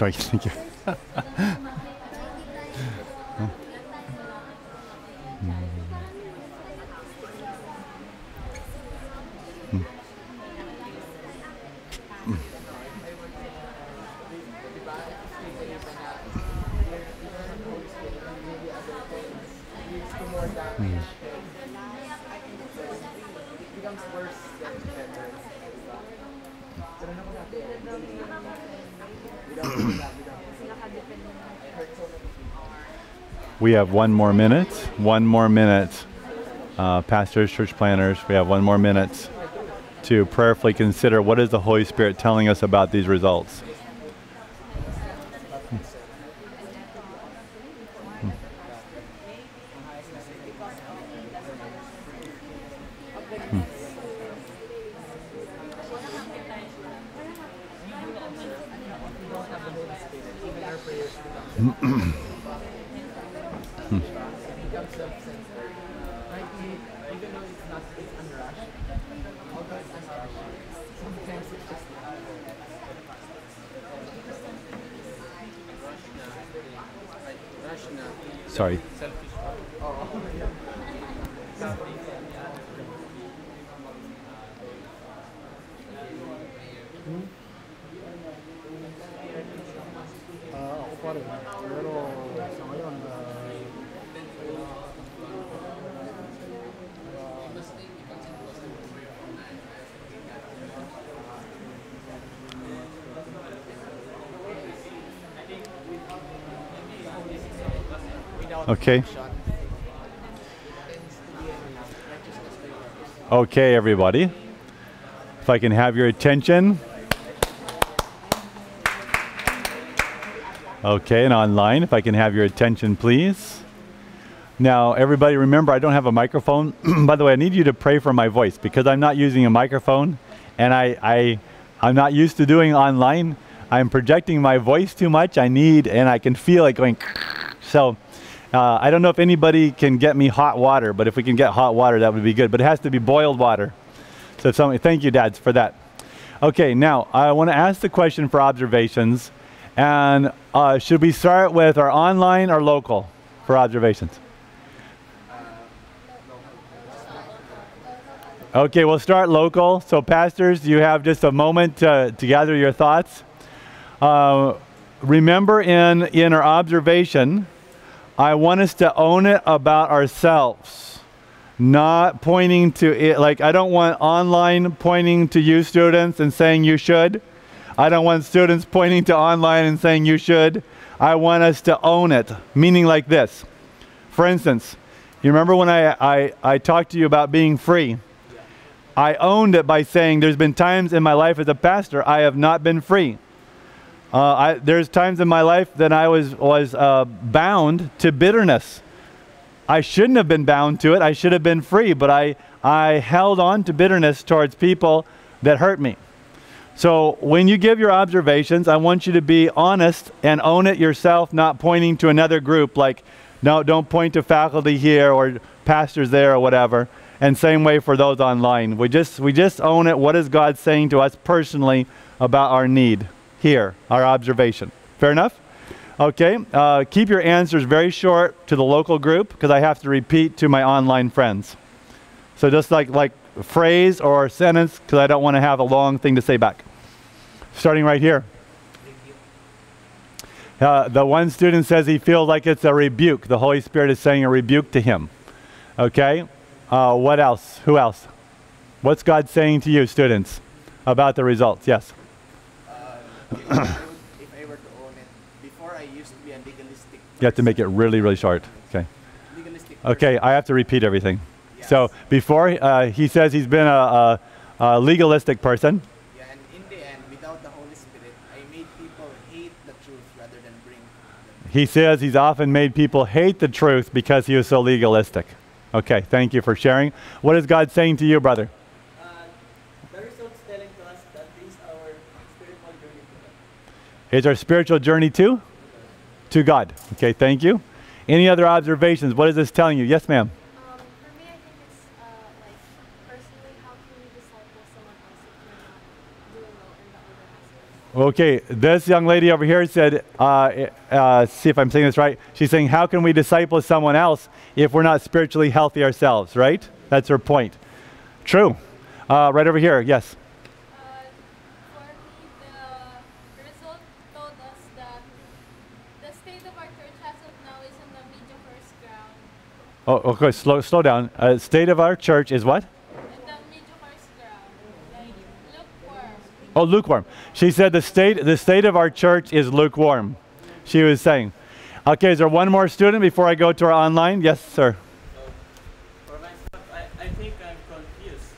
*laughs* Thank you. We have one more minute. One more minute. Uh, pastors, church planters, we have one more minute to prayerfully consider what is the Holy Spirit telling us about these results. becomes self-centered. Like, e- even though it's not it's unrushed, although it's unrushed, sometimes it's just Sorry. Ah, ako pa rin. Pero sa ngayon, ah, Okay. Okay, everybody. If I can have your attention. Okay, and online, if I can have your attention, please. Now, everybody, remember, I don't have a microphone. *clears throat* By the way, I need you to pray for my voice because I'm not using a microphone and I, I, I'm not used to doing online. I'm projecting my voice too much. I need, and I can feel it going. So, uh, I don't know if anybody can get me hot water, but if we can get hot water, that would be good. But it has to be boiled water. So, thank you, dads, for that. Okay, now I want to ask the question for observations. And uh, should we start with our online or local for observations? Okay, we'll start local. So, pastors, you have just a moment to, to gather your thoughts. Uh, remember, in, in our observation, I want us to own it about ourselves, not pointing to it. Like, I don't want online pointing to you students and saying you should. I don't want students pointing to online and saying you should. I want us to own it, meaning like this. For instance, you remember when I, I, I talked to you about being free? I owned it by saying there's been times in my life as a pastor I have not been free. Uh, I, there's times in my life that I was, was uh, bound to bitterness. I shouldn't have been bound to it. I should have been free, but I, I held on to bitterness towards people that hurt me. So when you give your observations, I want you to be honest and own it yourself, not pointing to another group like, no, don't point to faculty here or pastors there or whatever. And same way for those online. We just we just own it. What is God saying to us personally about our need here, our observation? Fair enough? Okay. Uh, keep your answers very short to the local group because I have to repeat to my online friends. So just like like phrase or sentence because I don't want to have a long thing to say back. Starting right here. Uh, the one student says he feels like it's a rebuke. The Holy Spirit is saying a rebuke to him. Okay? Uh, what else? Who else? What's God saying to you, students, about the results? Yes. If, I would, if I were to own it, before I used to be a legalistic. You have to make it really, really short. Okay. Legalistic. Okay, I have to repeat everything. Yes. So before uh, he says he's been a, a, a legalistic person, Yeah, and in the end, without the Holy Spirit, I made people hate the truth rather than bring. he says he's often made people hate the truth because he was so legalistic. Okay, thank you for sharing. What is God saying to you, brother? Uh, the results telling to us that this is our spiritual journey to Is our spiritual journey to? To God. Okay, thank you. Any other observations? What is this telling you? Yes, ma'am. Um, for me, I think it's uh, like personally, how can you disciple someone else if you're not doing well in the other aspects? Okay, this young lady over here said, uh, uh, see if I'm saying this right. She's saying, how can we disciple someone else if we're not spiritually healthy ourselves, right? That's her point. True. Uh, right over here, yes. Uh, for me, the result told us that the state of our church as of now is in the mediocre ground. Oh, okay, slow, slow down. Uh, state of our church is what? In the mediocre ground, like lukewarm. Oh, lukewarm. She said the state, the state of our church is lukewarm. She was saying. Okay, is there one more student before I go to our online? Yes, sir. For myself, I, I think I'm confused.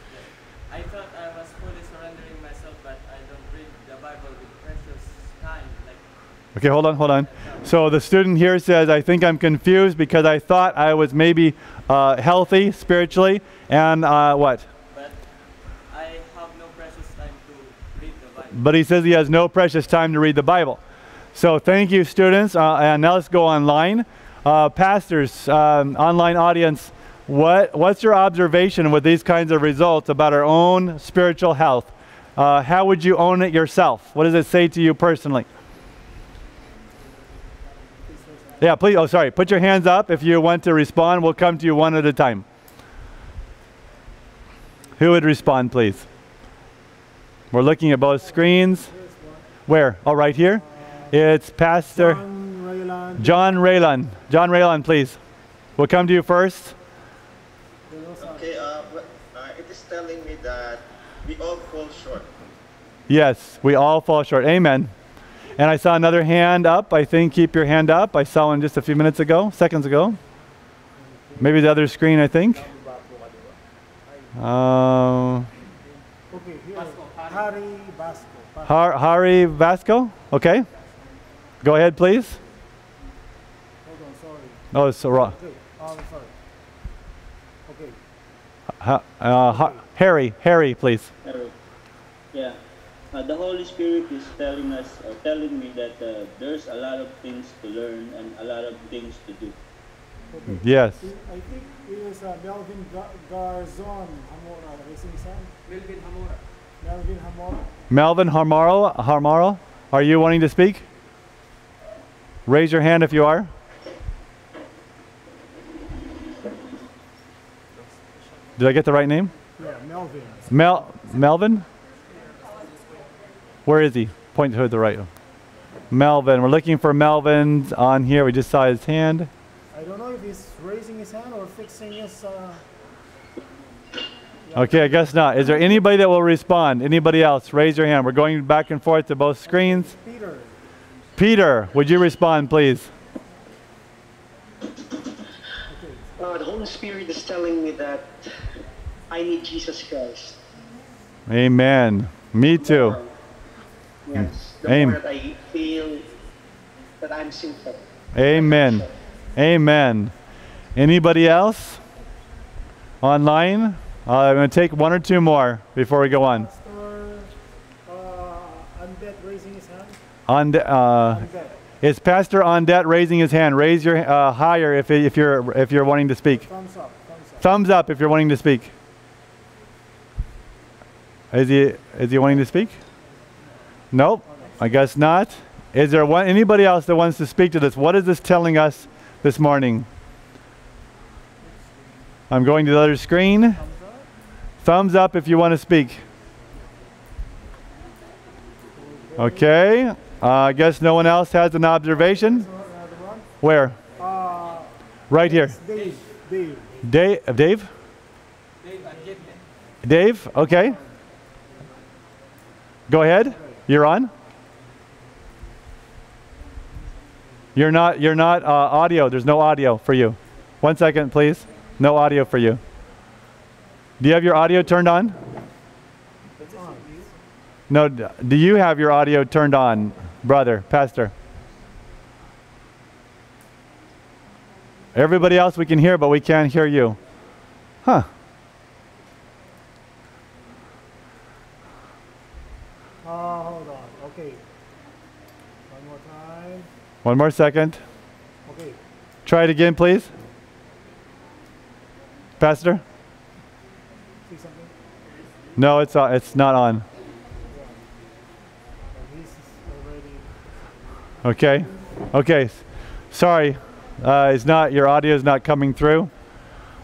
I thought I was fully surrendering myself, but I don't read the Bible with precious time. Like, Okay, hold on, hold on. So the student here says, I think I'm confused because I thought I was maybe uh, healthy spiritually, and uh, what? but I have no precious time to read the Bible. But he says he has no precious time to read the Bible. So thank you, students. Uh, and now let's go online. Uh, pastors, um, online audience, what, what's your observation with these kinds of results about our own spiritual health? Uh, how would you own it yourself? What does it say to you personally? Yeah, please. Oh, sorry. Put your hands up if you want to respond. We'll come to you one at a time. Who would respond, please? We're looking at both screens. Where? Oh, right here. It's Pastor John Raylan, John Raylan. John Raylan, please. We'll come to you first. Okay, uh, uh, it is telling me that we all fall short. Yes, we all fall short. Amen. And I saw another hand up. I think keep your hand up. I saw one just a few minutes ago, seconds ago. Maybe the other screen, I think. Uh, okay, here, Harry Basco. Pa- Har- Hari Vasco. Okay. Go ahead, please. Hold on, sorry. Oh, it's so wrong. Okay, um, sorry. Okay, Ha- uh, Ha- Harry, Harry, please. Hello. Yeah. Uh, the Holy Spirit is telling us, or telling me that uh, there's a lot of things to learn and a lot of things to do. okay. Yes. I think it is uh, Melvin Garzon Hamora, raising his. Melvin Hamora. Melvin Hamora. Melvin Harmaro, Harmaro, are you wanting to speak? Raise your hand if you are. Did I get the right name? Yeah, Melvin. Mel Melvin? Where is he? Point to the right. Melvin. We're looking for Melvin on here. We just saw his hand. I don't know if he's raising his hand or fixing his. Uh, Okay, I guess not. Is there anybody that will respond? Anybody else? Raise your hand. We're going back and forth to both screens. Peter. Peter, would you respond, please? Uh, the Holy Spirit is telling me that I need Jesus Christ. Amen. Me too. Yes. The Amen. more that I feel that I'm sinful. Amen. Amen. Anybody else? Online? Uh, I'm going to take one or two more before we go on. Pastor uh, Undet raising his hand. On de- uh, Undet. is Pastor Ondet raising his hand? Raise your uh, higher if, if you're if you're wanting to speak. Thumbs up. Thumbs up. Thumbs up if you're wanting to speak. Is he is he wanting to speak? Nope. I guess not. Is there one anybody else that wants to speak to this? What is this telling us this morning? I'm going to the other screen. Thumbs up if you want to speak. Okay. Uh, I guess no one else has an observation. Where? Right here. Dave. Dave. Dave. Dave. Dave. Dave. Okay. Go ahead. You're on. You're not. You're not uh, audio. There's no audio for you. One second, please. No audio for you. Do you have your audio turned on? No. Do you have your audio turned on, brother, pastor? Everybody else we can hear, but we can't hear you. Huh. Uh, hold on. Okay. One more time. One more second. Okay. Try it again, please. Pastor? See something? No, it's uh, it's not on. Okay. Okay. Sorry. Uh, it's not, your audio is not coming through.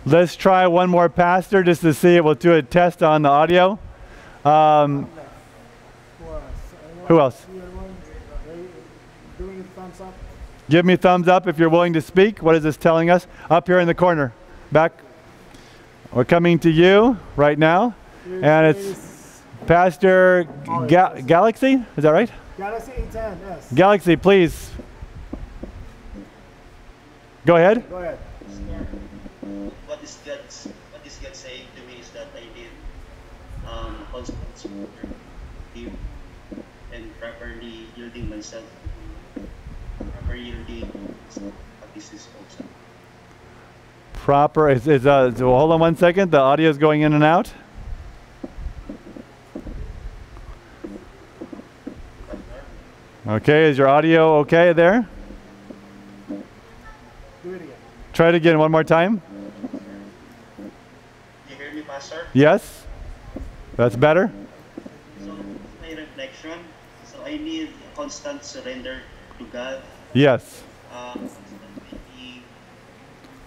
Let's try one more pastor just to see it. We'll do a test on the audio. Um, who else? Doing thumbs up. Give me thumbs up if you're willing to speak. What is this telling us? Up here in the corner. Back. We're coming to you right now. And it's Pastor Ga- Galaxy. Is that right? Galaxy A10, yes. Galaxy, please. Go ahead. Go ahead. what is God what is God saying to me is that I need um, constant support and properly yielding myself proper yielding at His disposal. Proper. Is, is, uh, so hold on one second. The audio is going in and out. Okay, is your audio okay there? Do it again. Try it again one more time. You hear me, Pastor? Yes? That's better? So my reflection. So I need constant surrender to God. Yes. Uh,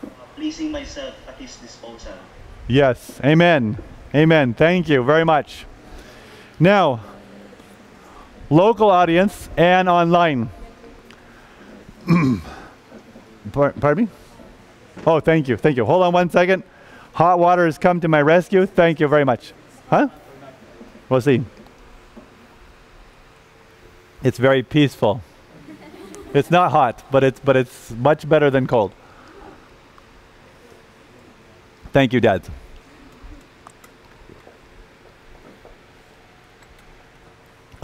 uh, myself at His disposal. Yes. Amen. Amen. Thank you very much. Now, local audience and online. *clears throat* Pardon me? Oh, thank you. Thank you. Hold on one second. Hot water has come to my rescue. Thank you very much. Huh? We'll see. It's very peaceful. It's not hot, but it's but it's much better than cold. Thank you, Dad.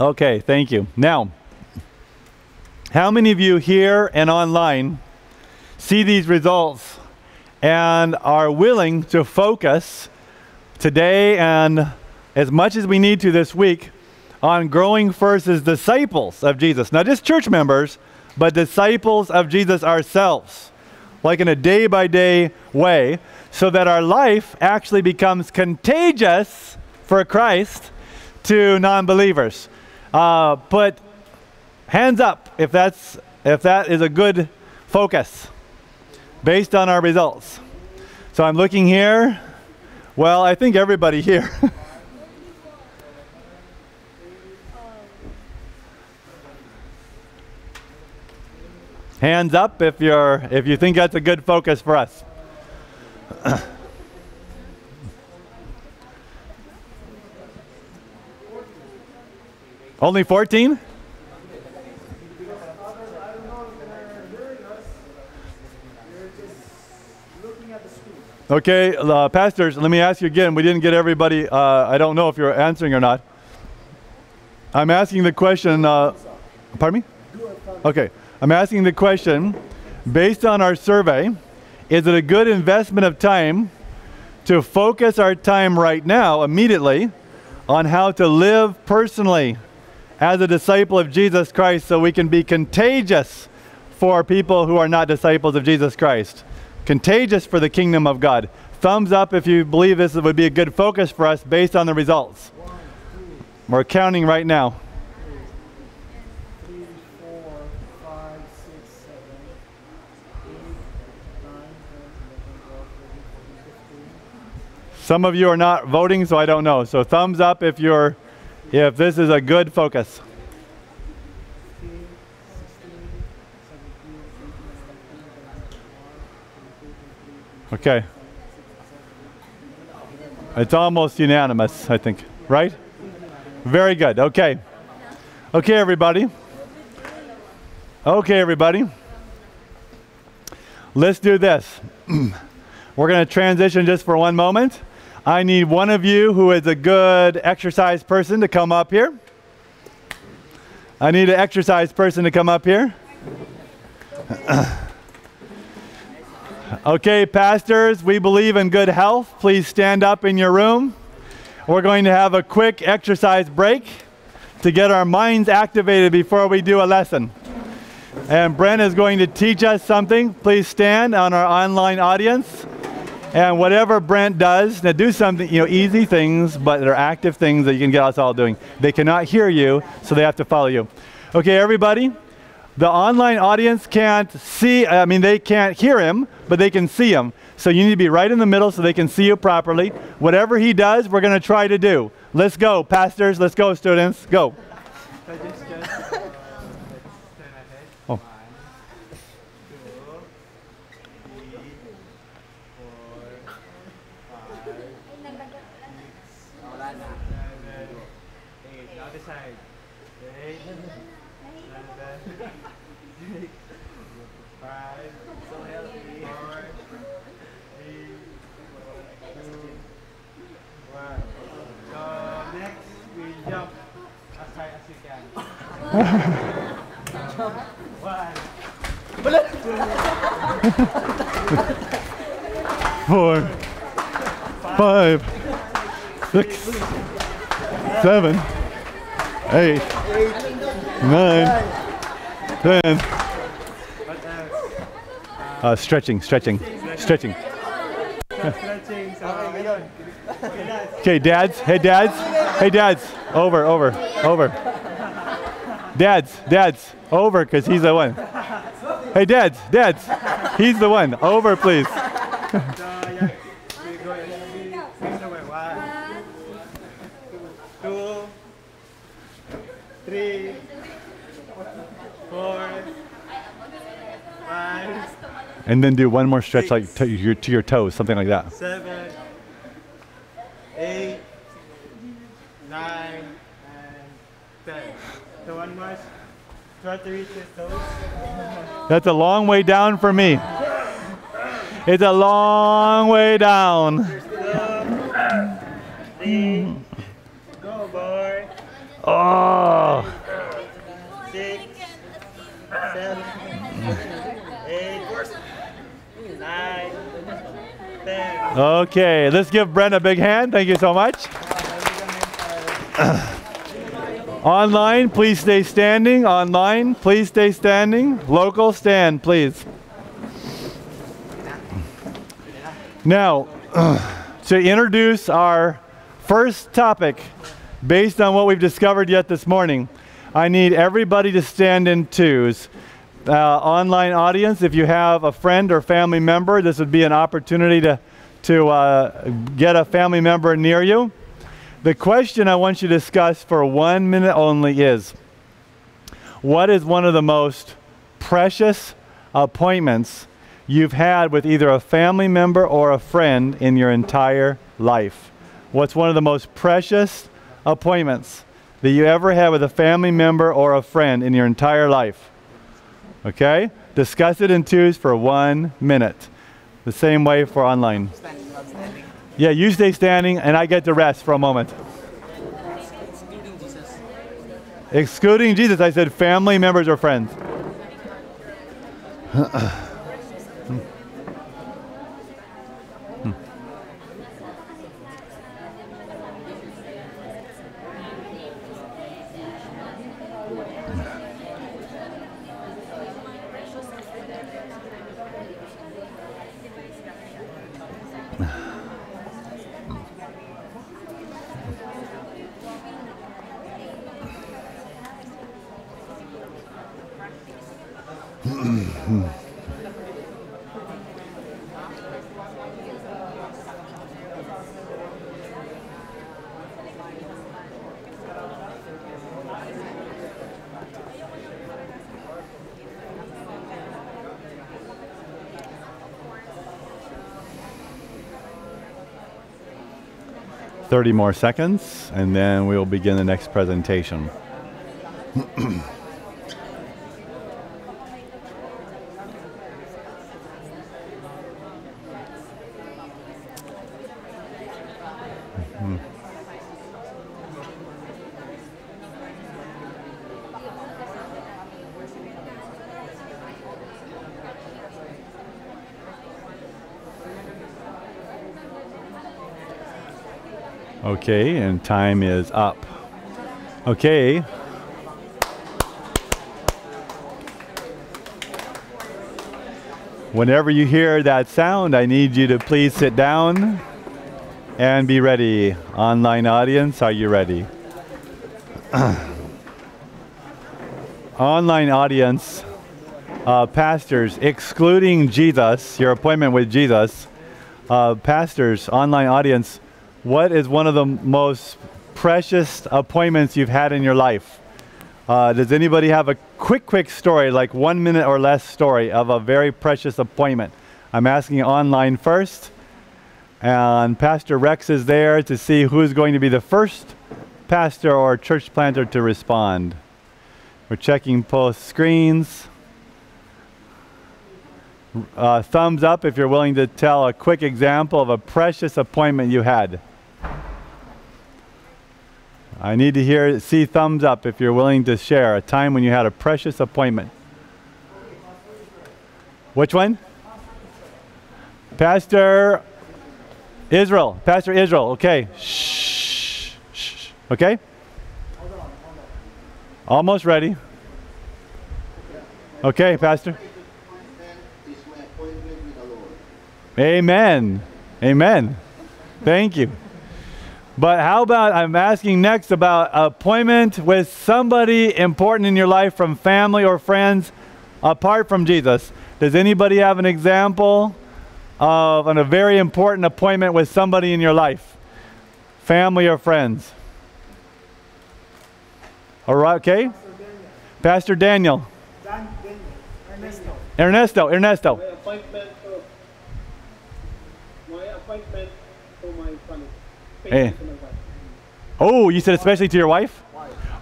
Okay, thank you. Now, how many of you here and online see these results and are willing to focus today and as much as we need to this week on growing first as disciples of Jesus? Not just church members, but disciples of Jesus ourselves, like in a day by day way, so that our life actually becomes contagious for Christ to non believers. Uh, put hands up if that's if that is a good focus based on our results. So I'm looking here. Well, I think everybody here. *laughs* Hands up if you're if you think that's a good focus for us. *coughs* Only 14? Okay, uh, pastors, let me ask you again. We didn't get everybody. Uh, I don't know if you're answering or not. I'm asking the question. Uh, pardon me? Okay, I'm asking the question based on our survey is it a good investment of time to focus our time right now, immediately, on how to live personally as a disciple of Jesus Christ so we can be contagious for people who are not disciples of Jesus Christ? Contagious for the kingdom of God. Thumbs up if you believe this would be a good focus for us based on the results. We're counting right now. Three, four, five, six, seven, eight, nine, 10, 11, 12, 13, 14, 15. Some of you are not voting, so I don't know. So thumbs up if you're if this is a good focus. 15, 16, 17, 18, 19, 20, 21, 22, 23, 24, Okay. It's almost unanimous, I think. Right? Very good. Okay. Okay, everybody. Okay, everybody. Let's do this. *clears throat* We're going to transition just for one moment. I need one of you who is a good exercise person to come up here. I need an exercise person to come up here. *clears throat* Okay, pastors, we believe in good health. Please stand up in your room. We're going to have a quick exercise break to get our minds activated before we do a lesson. And Brent is going to teach us something. Please stand on our online audience. And whatever Brent does, now do something, you know, easy things, but they're active things that you can get us all doing. They cannot hear you, so they have to follow you. Okay, everybody? The online audience can't see, I mean, they can't hear him, but they can see him. So you need to be right in the middle so they can see you properly. Whatever he does, we're going to try to do. Let's go, pastors. Let's go, students. Go. So just, just, uh, let's turn ahead. Oh. One, two, three, four, five, seven, eight. Other side. Eight, seven, six, five, four, three, two, one. So next we jump as high as you can. One. *laughs* Four, five, six, seven, eight, nine, ten. Uh, stretching, stretching, stretching. Okay, dads. Hey, dads. Hey, dads. Over, over, over. Dads, dads. Over, because he's the one. Hey, dads, dads. He's the one. Over, please. Two, three, four, five, And then do one more stretch like to your, to your toes, something like that. seven, eight, nine. So one. Try to reach his toes. That's a long way down for me. It's a long way down. Go, boy. Oh. Six, seven, eight, nine, ten. Okay, let's give Brent a big hand. Thank you so much. *laughs* Online, please stay standing. Online, please stay standing. Local, stand, please. Now, *clears throat* to introduce our first topic, based on what we've discovered yet this morning, I need everybody to stand in twos. Uh, online audience, if you have a friend or family member, this would be an opportunity to, to uh, get a family member near you. The question I want you to discuss for one minute only is what is one of the most precious appointments you've had with either a family member or a friend in your entire life? What's one of the most precious appointments that you ever had with a family member or a friend in your entire life? Okay? Discuss it in twos for one minute. The same way for online. Yeah, you stay standing and I get to rest for a moment. Excluding Jesus, I said family members or friends. *laughs* Hmm. Thirty more seconds, and then we will begin the next presentation. *clears throat* Okay, and time is up. Okay. Whenever you hear that sound, I need you to please sit down and be ready. Online audience, are you ready? *clears throat* Online audience, uh, pastors, excluding Jesus, your appointment with Jesus, uh, pastors, online audience, what is one of the most precious appointments you've had in your life? Uh, does anybody have a quick, quick story, like one minute or less story of a very precious appointment? I'm asking online first. And Pastor Rex is there to see who's going to be the first pastor or church planter to respond. We're checking both screens. Uh, thumbs up if you're willing to tell a quick example of a precious appointment you had. I need to hear, see thumbs up if you're willing to share a time when you had a precious appointment. Which one? Pastor Israel. Pastor Israel. Okay. Shh. Shh. Okay? Almost ready. Okay, Pastor. is my appointment with the Lord. Amen. Amen. Thank you. But how about I'm asking next about appointment with somebody important in your life from family or friends apart from Jesus. Does anybody have an example of an, a very important appointment with somebody in your life? Family or friends? All right, okay. Pastor Daniel. Ernesto. Ernesto, Ernesto. My appointment to my appointment to my family. Hey. My wife. Oh, you said especially to your wife?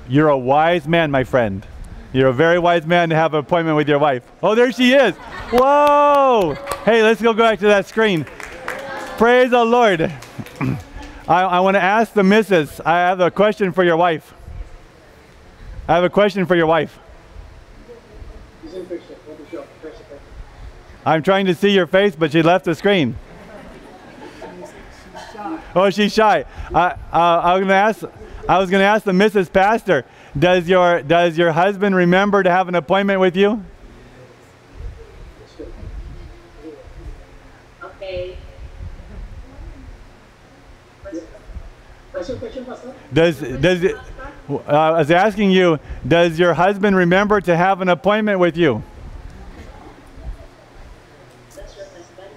You're a wise man, my friend. You're a very wise man to have an appointment with your wife. Oh, there she is. Whoa! Hey, let's go back to that screen. Praise the Lord. *clears throat* I, I want to ask the missus, I have a question for your wife. I have a question for your wife. Is in picture. What is your first appointment? I'm trying to see your face, but she left the screen. Oh, she's shy. I, uh, I was going to ask. I was going to ask the Mrs. Pastor. Does your Does your husband remember to have an appointment with you? Okay. What's your question, Pastor? Does Does it, uh, I was asking you. Does your husband remember to have an appointment with you?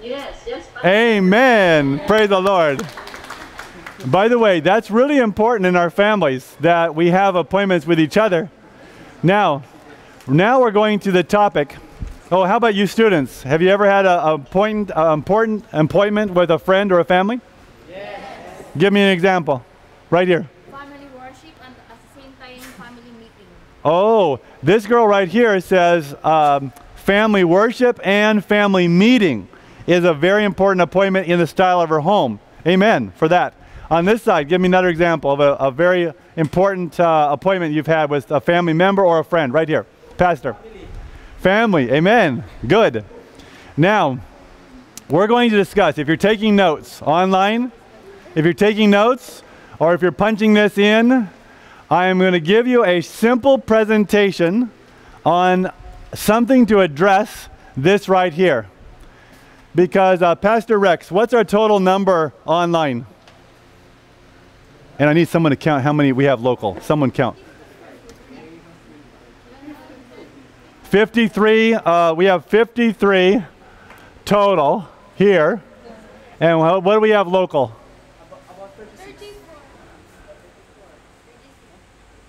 Yes, yes. Amen. Praise the Lord. By the way, that's really important in our families that we have appointments with each other. Now, now we're going to the topic. Oh, how about you students? Have you ever had a, a point, a important appointment with a friend or a family? Yes. Give me an example. Right here. Family worship and at the same time family meeting. Oh, this girl right here says um, family worship and family meeting is a very important appointment in the style of her home. Amen for that. On this side, give me another example of a, a very important uh, appointment you've had with a family member or a friend. Right here. Pastor. Family. Amen. Good. Now, we're going to discuss, if you're taking notes online, if you're taking notes, or if you're punching this in, I am going to give you a simple presentation on something to address this right here. Because, uh, Pastor Rex, what's our total number online? And I need someone to count how many we have local. Someone count. 53, uh, we have 53 total here. And what do we have local?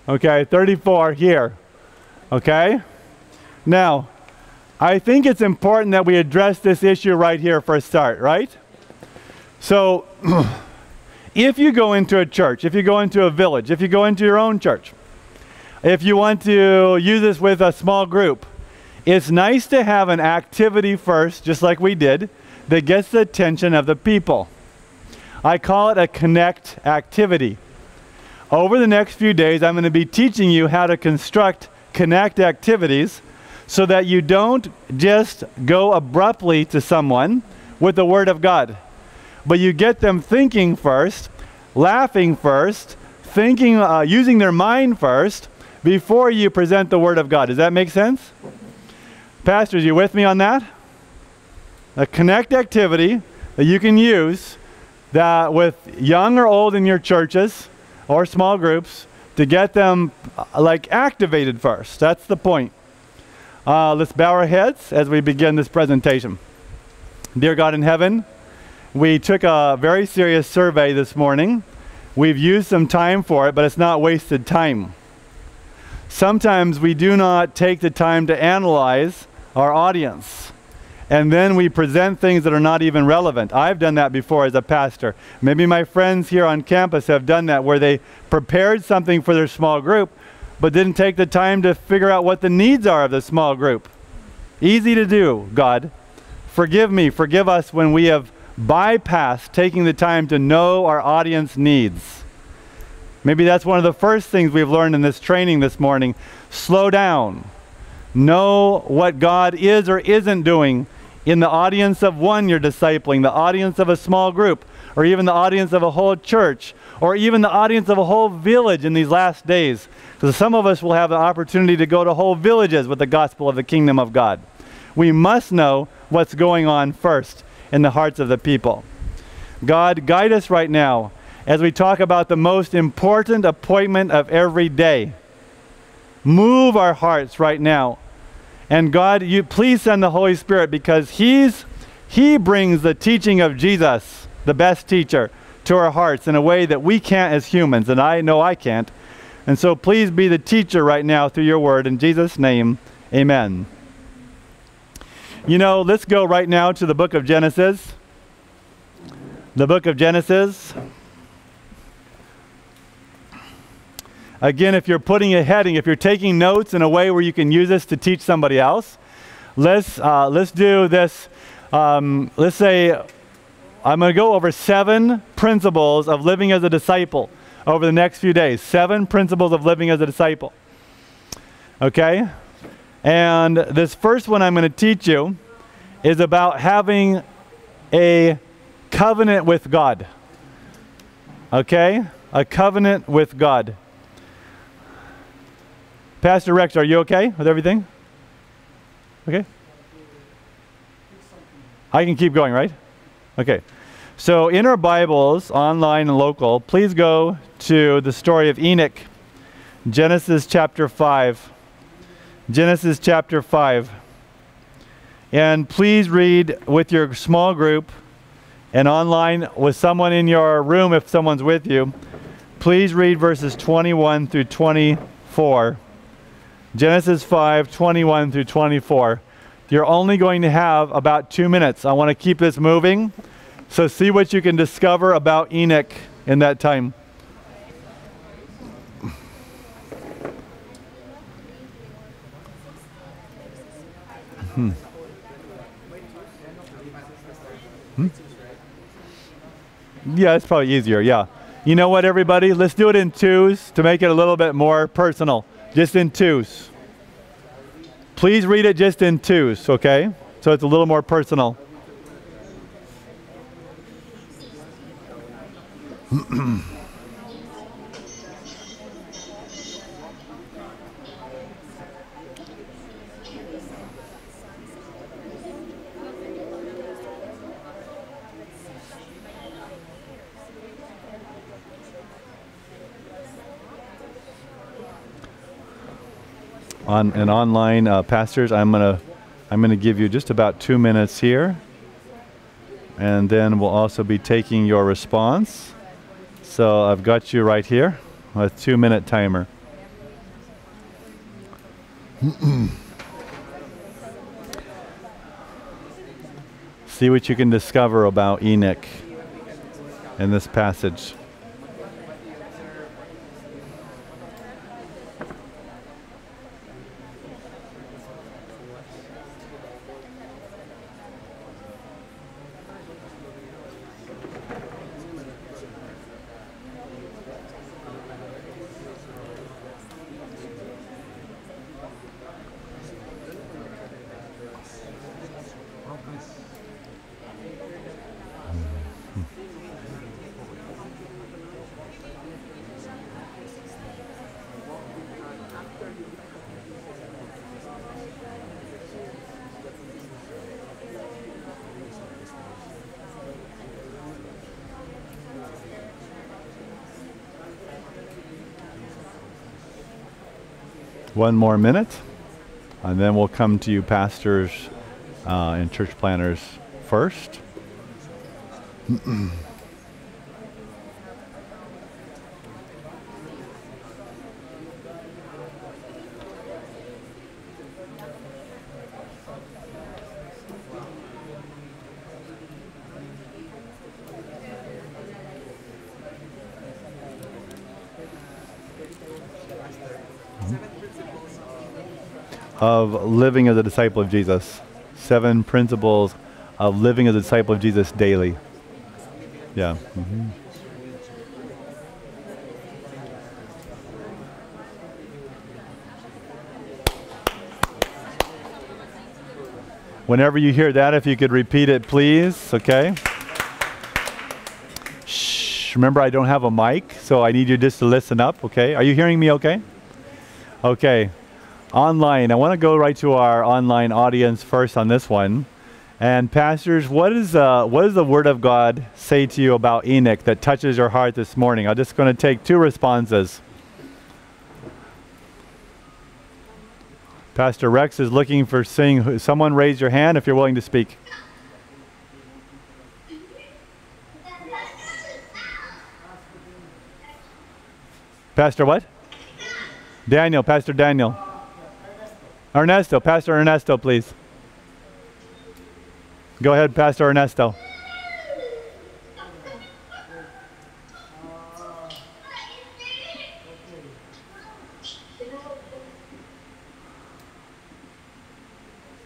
Okay, 34 here. Okay? Now, I think it's important that we address this issue right here for a start, right? So, *clears throat* if you go into a church, if you go into a village, if you go into your own church, if you want to use this with a small group, it's nice to have an activity first, just like we did, that gets the attention of the people. I call it a connect activity. Over the next few days, I'm going to be teaching you how to construct connect activities so that you don't just go abruptly to someone with the Word of God, but you get them thinking first, laughing first, thinking, uh, using their mind first before you present the Word of God. Does that make sense? Pastors, you with me on that? a connect activity that you can use that with young or old in your churches or small groups to get them uh, like activated first. That's the point. Uh, let's bow our heads as we begin this presentation. Dear God in heaven, we took a very serious survey this morning. We've used some time for it, but it's not wasted time. Sometimes we do not take the time to analyze our audience. And then we present things that are not even relevant. I've done that before as a pastor. Maybe my friends here on campus have done that where they prepared something for their small group, but didn't take the time to figure out what the needs are of the small group. Easy to do, God. Forgive me, forgive us when we have bypassed taking the time to know our audience needs. Maybe that's one of the first things we've learned in this training this morning. Slow down. Know what God is or isn't doing in the audience of one you're discipling, the audience of a small group, or even the audience of a whole church, or even the audience of a whole village in these last days. Because some of us will have the opportunity to go to whole villages with the gospel of the kingdom of God. We must know what's going on first in the hearts of the people. God, guide us right now as we talk about the most important appointment of every day. Move our hearts right now. And God, you please send the Holy Spirit because he's he brings the teaching of Jesus, the best teacher, to our hearts in a way that we can't as humans, and I know I can't. And so please be the teacher right now through your word. In Jesus' name, amen. You know, let's go right now to the book of Genesis. The book of Genesis. Again, if you're putting a heading, if you're taking notes in a way where you can use this to teach somebody else, let's, uh, let's do this. Um, let's say I'm going to go over seven principles of living as a disciple over the next few days. Seven principles of living as a disciple. Okay? And this first one I'm going to teach you is about having a covenant with God. Okay? A covenant with God. Pastor Rex, are you okay with everything? Okay? I can keep going, right? Okay. So in our Bibles, online and local, please go to the story of Enoch, Genesis chapter 5. Genesis chapter 5. And please read with your small group and online with someone in your room if someone's with you. Please read verses 21 through 24. Genesis 5, 21 through 24. You're only going to have about two minutes. I want to keep this moving. So see what you can discover about Enoch in that time. Hmm. Hmm? Yeah, it's probably easier. Yeah. You know what, everybody? Let's do it in twos to make it a little bit more personal. Just in twos. Please read it just in twos, okay? So it's a little more personal. *clears throat* on and online uh, pastors. I'm gonna I'm gonna give you just about two minutes here, and then we'll also be taking your response. So I've got you right here, a two minute timer. *clears throat* See what you can discover about Enoch in this passage. One more minute, and then we'll come to you, pastors uh, and church planters first. *clears throat* of living as a disciple of Jesus. Seven principles of living as a disciple of Jesus daily. Yeah. mhm. Whenever you hear that, if you could repeat it, please, okay? Shh. Remember, I don't have a mic, so I need you just to listen up, okay? Are you hearing me okay? Okay online. I want to go right to our online audience first on this one. And pastors, what is uh, what does the Word of God say to you about Enoch that touches your heart this morning? I'm just going to take two responses. Pastor Rex is looking for seeing someone raise your hand if you're willing to speak. Pastor what? Daniel, Pastor Daniel. Ernesto, Pastor Ernesto, please. Go ahead, Pastor Ernesto.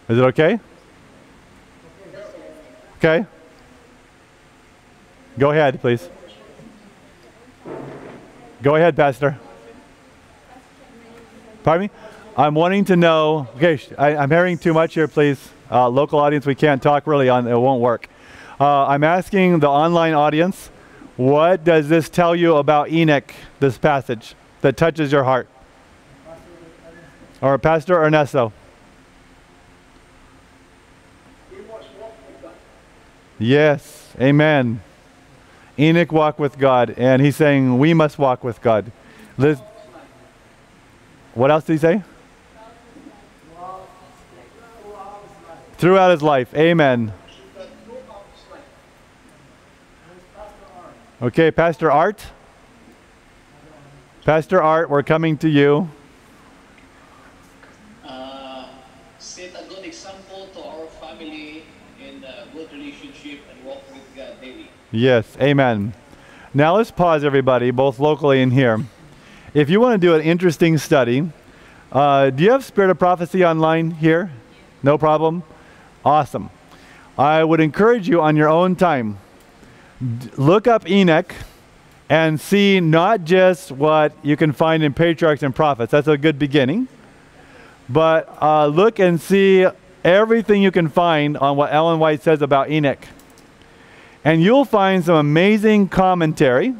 Is it okay? Okay. Go ahead, please. Go ahead, Pastor. Pardon me? I'm wanting to know. Okay, I, am hearing too much here, please. Uh, local audience, we can't talk really on. It won't work. Uh, I'm asking the online audience, what does this tell you about Enoch? This passage that touches your heart, or Pastor Ernesto? Yes, Amen. Enoch walked with God, and he's saying we must walk with God. Liz, what else did he say? Throughout his life. Amen. Okay, Pastor Art. Pastor Art, we're coming to you. uh, set a good example to our family in a good relationship and walk with God daily. Yes, amen. Now let's pause, everybody, both locally and here. If you want to do an interesting study, uh, do you have Spirit of Prophecy online here? No problem? Awesome. I would encourage you on your own time, look up Enoch and see not just what you can find in Patriarchs and Prophets, that's a good beginning, but uh, look and see everything you can find on what Ellen White says about Enoch and you'll find some amazing commentary.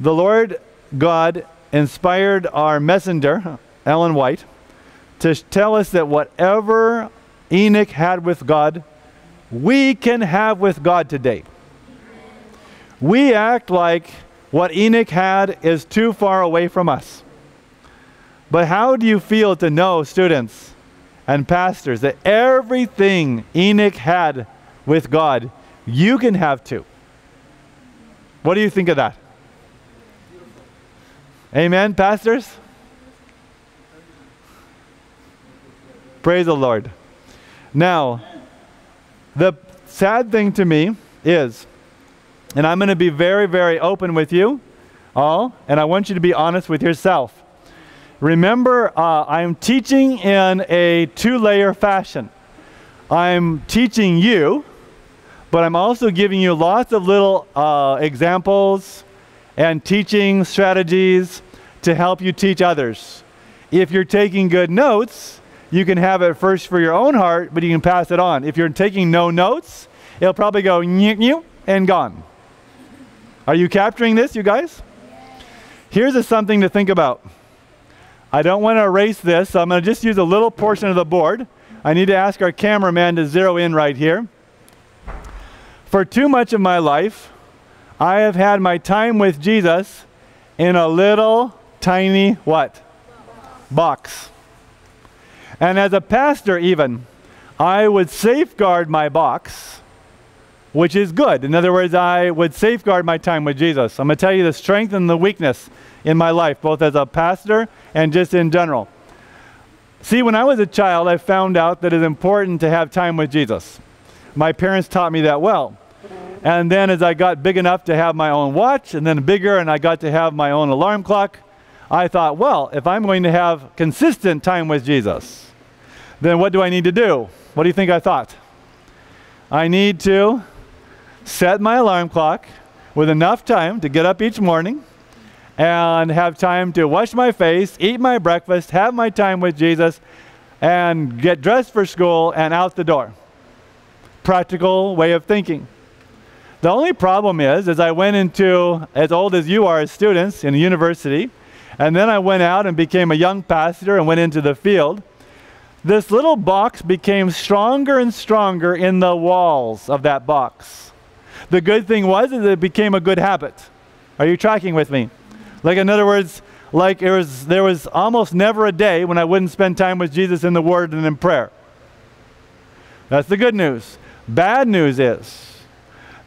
The Lord God inspired our messenger, Ellen White, to tell us that whatever Enoch had with God, we can have with God today. We act like what Enoch had is too far away from us. But how do you feel to know, students and pastors, that everything Enoch had with God, you can have too? What do you think of that? Amen, pastors? Praise the Lord. Now, the sad thing to me is, and I'm going to be very, very open with you all, and I want you to be honest with yourself. Remember, uh, I'm teaching in a two layer fashion. I'm teaching you, but I'm also giving you lots of little uh, examples and teaching strategies to help you teach others. If you're taking good notes, you can have it first for your own heart, but you can pass it on. If you're taking no notes, it'll probably go and gone. Are you capturing this, you guys? Here's a something to think about. I don't want to erase this, so I'm going to just use a little portion of the board. I need to ask our cameraman to zero in right here. For too much of my life, I have had my time with Jesus in a little tiny what? Box. And as a pastor, even, I would safeguard my box, which is good. In other words, I would safeguard my time with Jesus. I'm going to tell you the strength and the weakness in my life, both as a pastor and just in general. See, when I was a child, I found out that it's important to have time with Jesus. My parents taught me that well. And then as I got big enough to have my own watch, and then bigger, and I got to have my own alarm clock, I thought, well, if I'm going to have consistent time with Jesus, then what do I need to do? What do you think I thought? I need to set my alarm clock with enough time to get up each morning and have time to wash my face, eat my breakfast, have my time with Jesus, and get dressed for school and out the door. Practical way of thinking. The only problem is, as I went into, as old as you are as students in university, and then I went out and became a young pastor and went into the field, this little box became stronger and stronger in the walls of that box. The good thing was is it became a good habit. Are you tracking with me? Like in other words, like it was, there was almost never a day when I wouldn't spend time with Jesus in the Word and in prayer. That's the good news. Bad news is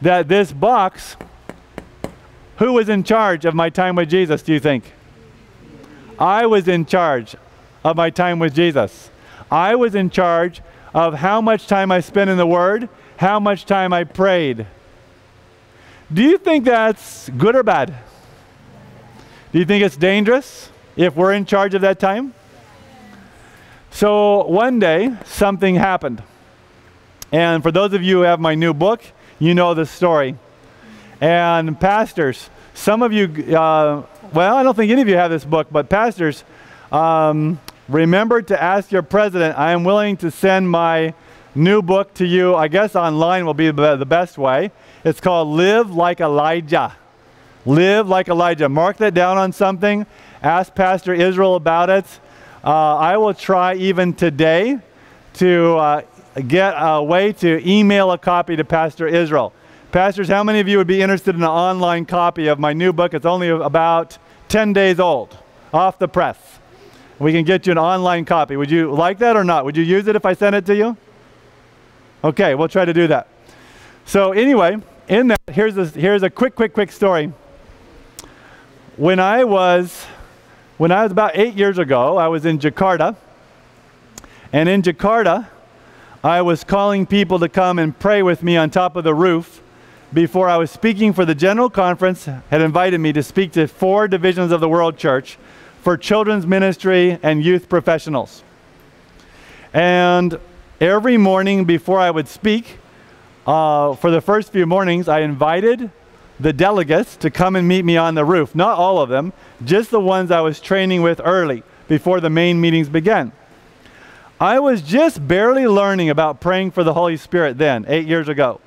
that this box, who was in charge of my time with Jesus, do you think? I was in charge of my time with Jesus. I was in charge of how much time I spent in the Word, how much time I prayed. Do you think that's good or bad? Do you think it's dangerous if we're in charge of that time? So one day, something happened. And for those of you who have my new book, you know the story. And pastors, some of you, uh, well, I don't think any of you have this book, but pastors, um, remember to ask your president, I am willing to send my new book to you. I guess online will be the best way. It's called Live Like Elijah. Live like Elijah. Mark that down on something. Ask Pastor Israel about it. Uh, I will try even today to uh, get a way to email a copy to Pastor Israel. Pastors, how many of you would be interested in an online copy of my new book? It's only about 10 days old, off the press. We can get you an online copy. Would you like that or not? Would you use it if I sent it to you? Okay, we'll try to do that. So anyway, in that, here's a, here's a quick, quick, quick story when I was when I was about eight years ago, I was in Jakarta. And in Jakarta, I was calling people to come and pray with me on top of the roof before I was speaking for the General Conference, had invited me to speak to four divisions of the World Church for children's ministry and youth professionals. And every morning before I would speak, uh, for the first few mornings, I invited the delegates to come and meet me on the roof. Not all of them, just the ones I was training with early before the main meetings began. I was just barely learning about praying for the Holy Spirit then, eight years ago.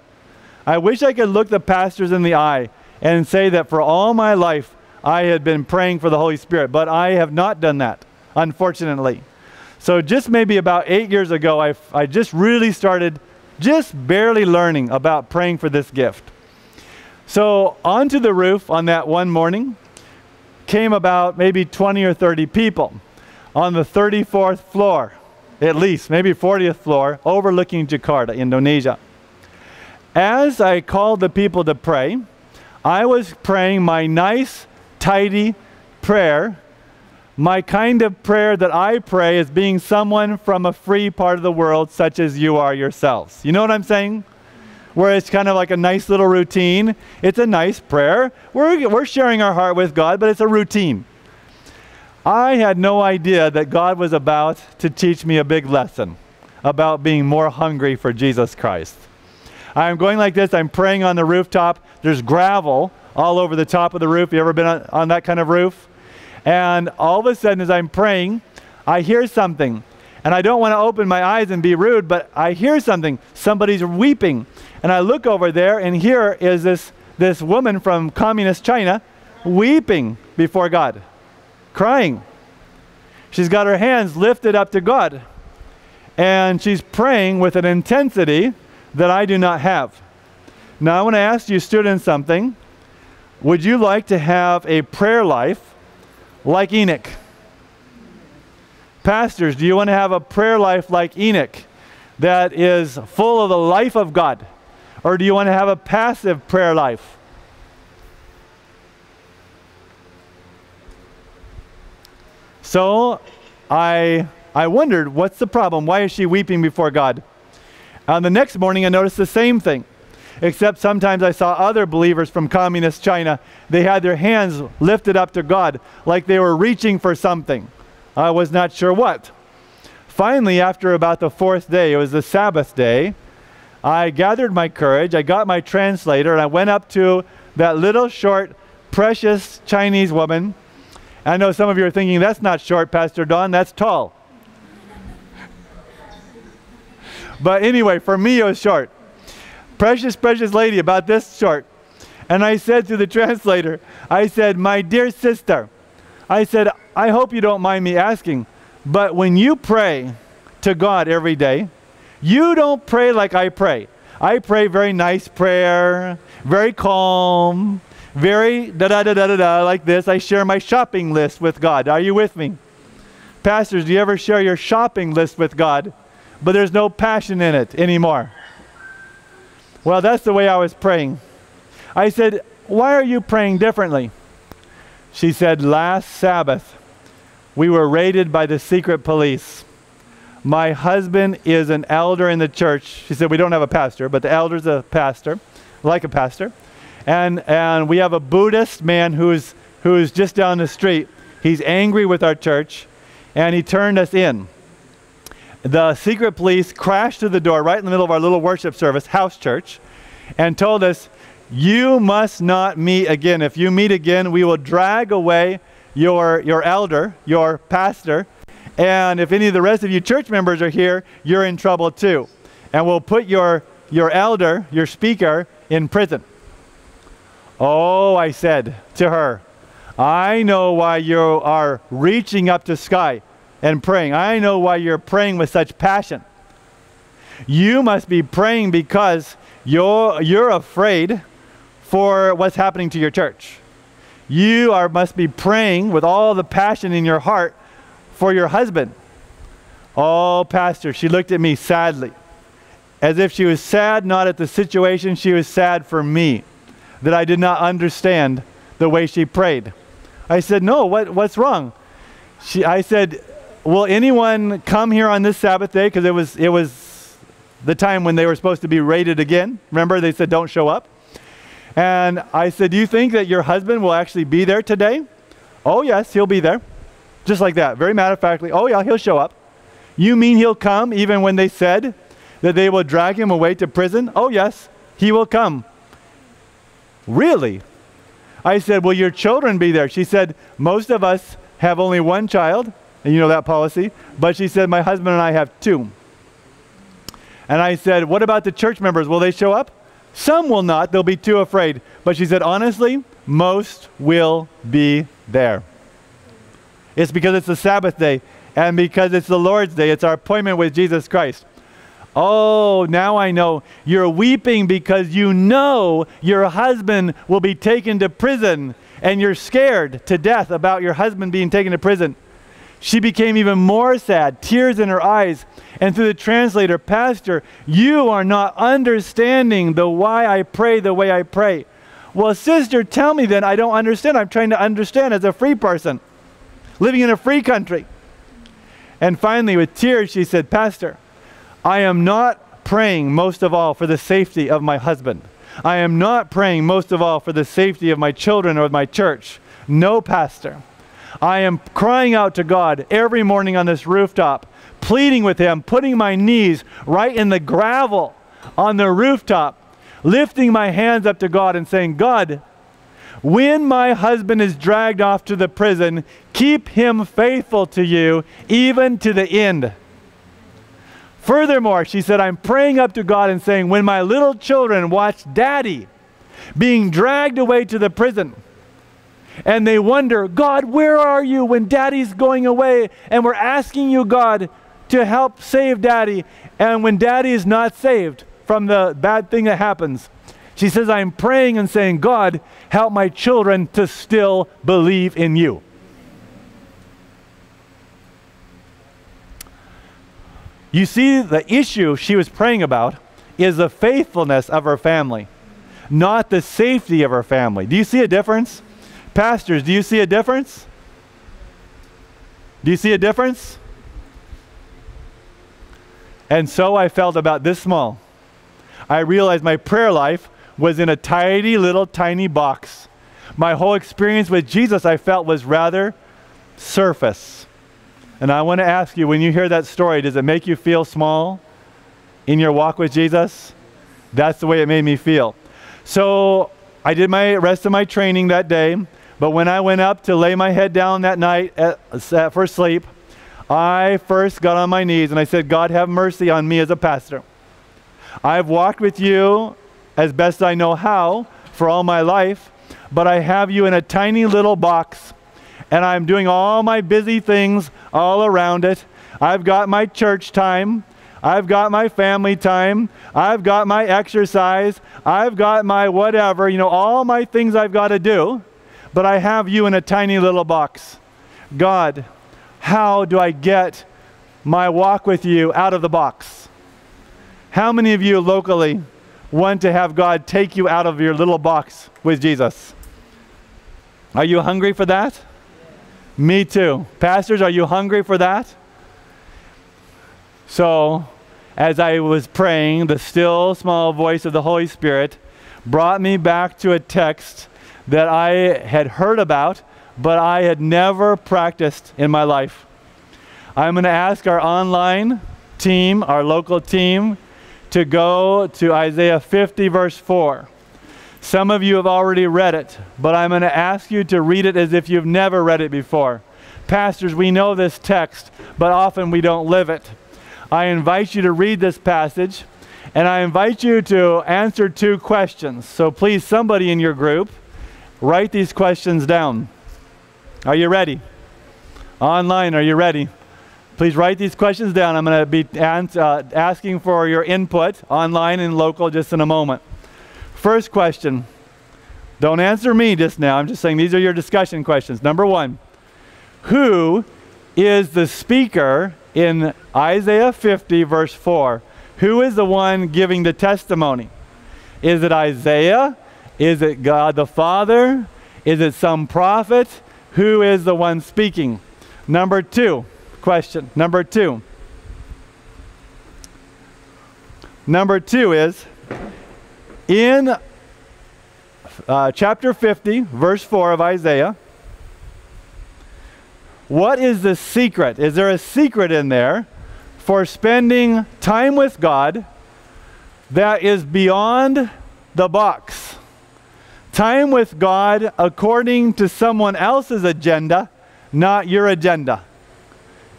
I wish I could look the pastors in the eye and say that for all my life I had been praying for the Holy Spirit, but I have not done that, unfortunately. So just maybe about eight years ago, I, I just really started just barely learning about praying for this gift. So onto the roof on that one morning came about maybe 20 or 30 people on the 34th floor, at least, maybe 40th floor, overlooking Jakarta, Indonesia. As I called the people to pray, I was praying my nice, tidy prayer, my kind of prayer that I pray as being someone from a free part of the world, such as you are yourselves. You know what I'm saying? where it's kind of like a nice little routine. It's a nice prayer. We're, we're sharing our heart with God, but it's a routine. I had no idea that God was about to teach me a big lesson about being more hungry for Jesus Christ. I'm going like this, I'm praying on the rooftop. There's gravel all over the top of the roof. You ever been on, on that kind of roof? And all of a sudden, as I'm praying, I hear something. And I don't want to open my eyes and be rude, but I hear something. Somebody's weeping. And I look over there, and here is this, this woman from communist China weeping before God, crying. She's got her hands lifted up to God, and she's praying with an intensity that I do not have. Now, I want to ask you, students, something. Would you like to have a prayer life like Enoch? Pastors, do you want to have a prayer life like Enoch that is full of the life of God? Or do you want to have a passive prayer life? So I, I wondered, what's the problem? Why is she weeping before God? And the next morning, I noticed the same thing, except sometimes I saw other believers from communist China. They had their hands lifted up to God like they were reaching for something. I was not sure what. Finally, after about the fourth day, it was the Sabbath day, I gathered my courage, I got my translator, and I went up to that little short, precious Chinese woman. I know some of you are thinking, that's not short, Pastor Don, that's tall. But anyway, for me, it was short. Precious, precious lady, about this short. And I said to the *laughs* translator, I said, My dear sister, I said, I hope you don't mind me asking, but when you pray to God every day, you don't pray like I pray. I pray very nice prayer, very calm, very da da da da da da like this. I share my shopping list with God. Are you with me? Pastors, do you ever share your shopping list with God, but there's no passion in it anymore? Well, that's the way I was praying. I said, Why are you praying differently? She said, Last Sabbath, we were raided by the secret police. My husband is an elder in the church. She said, We don't have a pastor, but the elder's a pastor, like a pastor. And, and we have a Buddhist man who's, who's just down the street. He's angry with our church, and he turned us in. The secret police crashed through the door right in the middle of our little worship service, house church, and told us, You must not meet again. If you meet again, we will drag away your, your elder, your pastor, and if any of the rest of you church members are here, you're in trouble too. And we'll put your, your elder, your speaker, in prison. Oh, I said to her, I know why you are reaching up to sky and praying. I know why you're praying with such passion. You must be praying because you're, you're afraid for what's happening to your church. You are, must be praying with all the passion in your heart for your husband. Oh, Pastor, she looked at me sadly, as if she was sad not at the situation, she was sad for me, that I did not understand the way she prayed. I said, No, what, what's wrong? She, I said, Will anyone come here on this Sabbath day? Because it was, it was the time when they were supposed to be raided again. Remember, they said, Don't show up. And I said, Do you think that your husband will actually be there today? Oh, yes, he'll be there. Just like that, very matter of factly. Oh, yeah, he'll show up. You mean he'll come even when they said that they will drag him away to prison? Oh, yes, he will come. Really? I said, Will your children be there? She said, Most of us have only one child, and you know that policy. But she said, My husband and I have two. And I said, What about the church members? Will they show up? Some will not. They'll be too afraid. But she said, Honestly, most will be there. It's because it's the Sabbath day and because it's the Lord's day. It's our appointment with Jesus Christ. Oh, now I know. You're weeping because you know your husband will be taken to prison and you're scared to death about your husband being taken to prison. She became even more sad, tears in her eyes. And through the translator, Pastor, you are not understanding the why I pray the way I pray. Well, sister, tell me then. I don't understand. I'm trying to understand as a free person living in a free country. And finally, with tears, she said, Pastor, I am not praying most of all for the safety of my husband. I am not praying most of all for the safety of my children or my church. No, Pastor. I am crying out to God every morning on this rooftop, pleading with Him, putting my knees right in the gravel on the rooftop, lifting my hands up to God and saying, God, when my husband is dragged off to the prison, keep him faithful to you even to the end. Furthermore, she said, I'm praying up to God and saying, when my little children watch daddy being dragged away to the prison, and they wonder, God, where are you when daddy's going away? And we're asking you, God, to help save daddy. And when daddy is not saved from the bad thing that happens, she says, I'm praying and saying, God, help my children to still believe in you. You see, the issue she was praying about is the faithfulness of her family, not the safety of her family. Do you see a difference? Pastors, do you see a difference? Do you see a difference? And so I felt about this small. I realized my prayer life was in a tidy little tiny box. My whole experience with Jesus, I felt, was rather surface. And I want to ask you when you hear that story, does it make you feel small in your walk with Jesus? That's the way it made me feel. So I did my rest of my training that day, but when I went up to lay my head down that night at, at, for sleep, I first got on my knees and I said, God, have mercy on me as a pastor. I've walked with you as best I know how for all my life, but I have you in a tiny little box and I'm doing all my busy things all around it. I've got my church time. I've got my family time. I've got my exercise. I've got my whatever, you know, all my things I've got to do. But I have you in a tiny little box. God, how do I get my walk with you out of the box? How many of you locally want to have God take you out of your little box with Jesus? Are you hungry for that? Me too. Pastors, are you hungry for that? So, as I was praying, the still small voice of the Holy Spirit brought me back to a text that I had heard about, but I had never practiced in my life. I'm going to ask our online team, our local team, to go to Isaiah 50, verse 4. Some of you have already read it, but I'm going to ask you to read it as if you've never read it before. Pastors, we know this text, but often we don't live it. I invite you to read this passage, and I invite you to answer two questions. So please, somebody in your group, write these questions down. Are you ready? Online, are you ready? Please write these questions down. I'm going to be uh, asking for your input online and local just in a moment. First question. Don't answer me just now. I'm just saying these are your discussion questions. Number one Who is the speaker in Isaiah 50, verse 4? Who is the one giving the testimony? Is it Isaiah? Is it God the Father? Is it some prophet? Who is the one speaking? Number two question. Number two. Number two is in uh, chapter 50, verse 4 of Isaiah. What is the secret? Is there a secret in there for spending time with God that is beyond the box? Time with God according to someone else's agenda, not your agenda.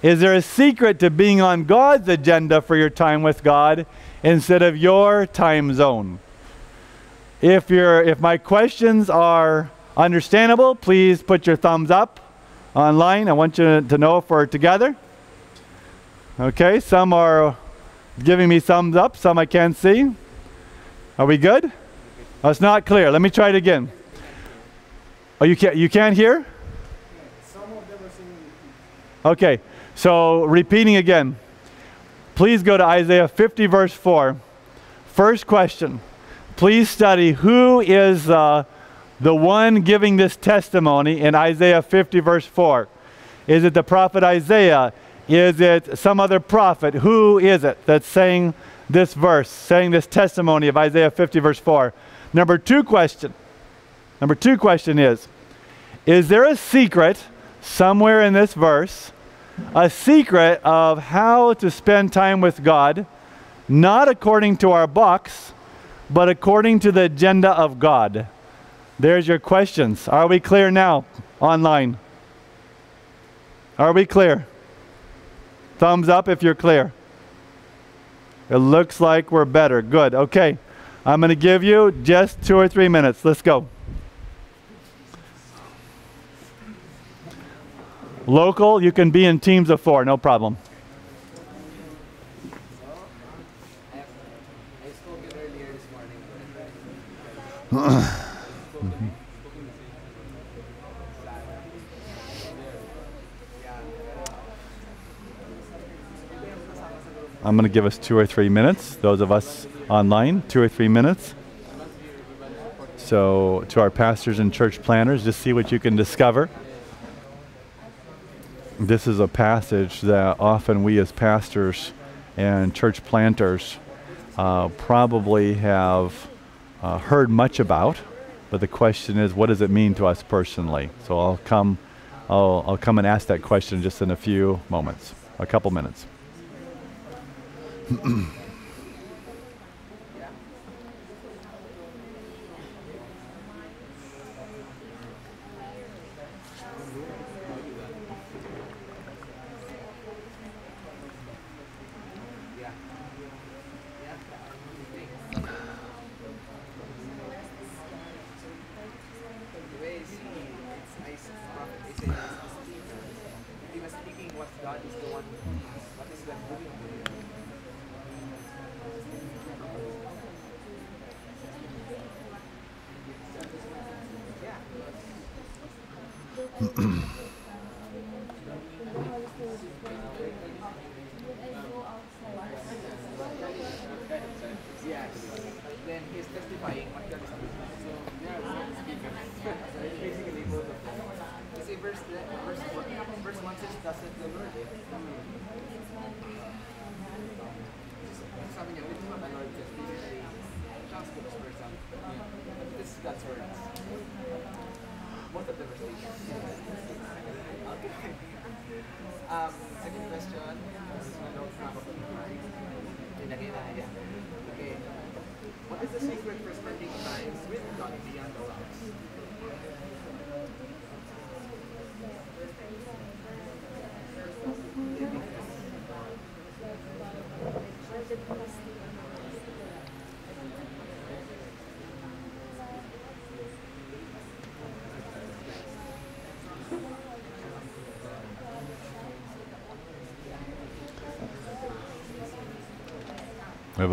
Is there a secret to being on God's agenda for your time with God instead of your time zone? If, you if my questions are understandable, please put your thumbs up online. I want you to know if we're together. Okay, some are giving me thumbs up, some I can't see. Are we good? Oh, it's not clear. Let me try it again. Oh, you can't, you can't hear? Okay. So, repeating again, please go to Isaiah 50, verse 4. First question. Please study who is uh, the one giving this testimony in Isaiah 50, verse 4. Is it the prophet Isaiah? Is it some other prophet? Who is it that's saying this verse, saying this testimony of Isaiah 50, verse 4? Number two question. Number two question is Is there a secret somewhere in this verse a secret of how to spend time with God, not according to our box, but according to the agenda of God. There's your questions. Are we clear now online? Are we clear? Thumbs up if you're clear. It looks like we're better. Good. Okay. I'm going to give you just two or three minutes. Let's go. Local, you can be in teams of four, no problem. *coughs* I'm going to give us two or three minutes. Those of us online, two or three minutes. So, to our pastors and church planters, just see what you can discover. This is a passage that often we as pastors and church planters uh, probably have uh, heard much about, but the question is, what does it mean to us personally? So I'll come, I'll, I'll come and ask that question just in a few moments, a couple minutes. *clears throat*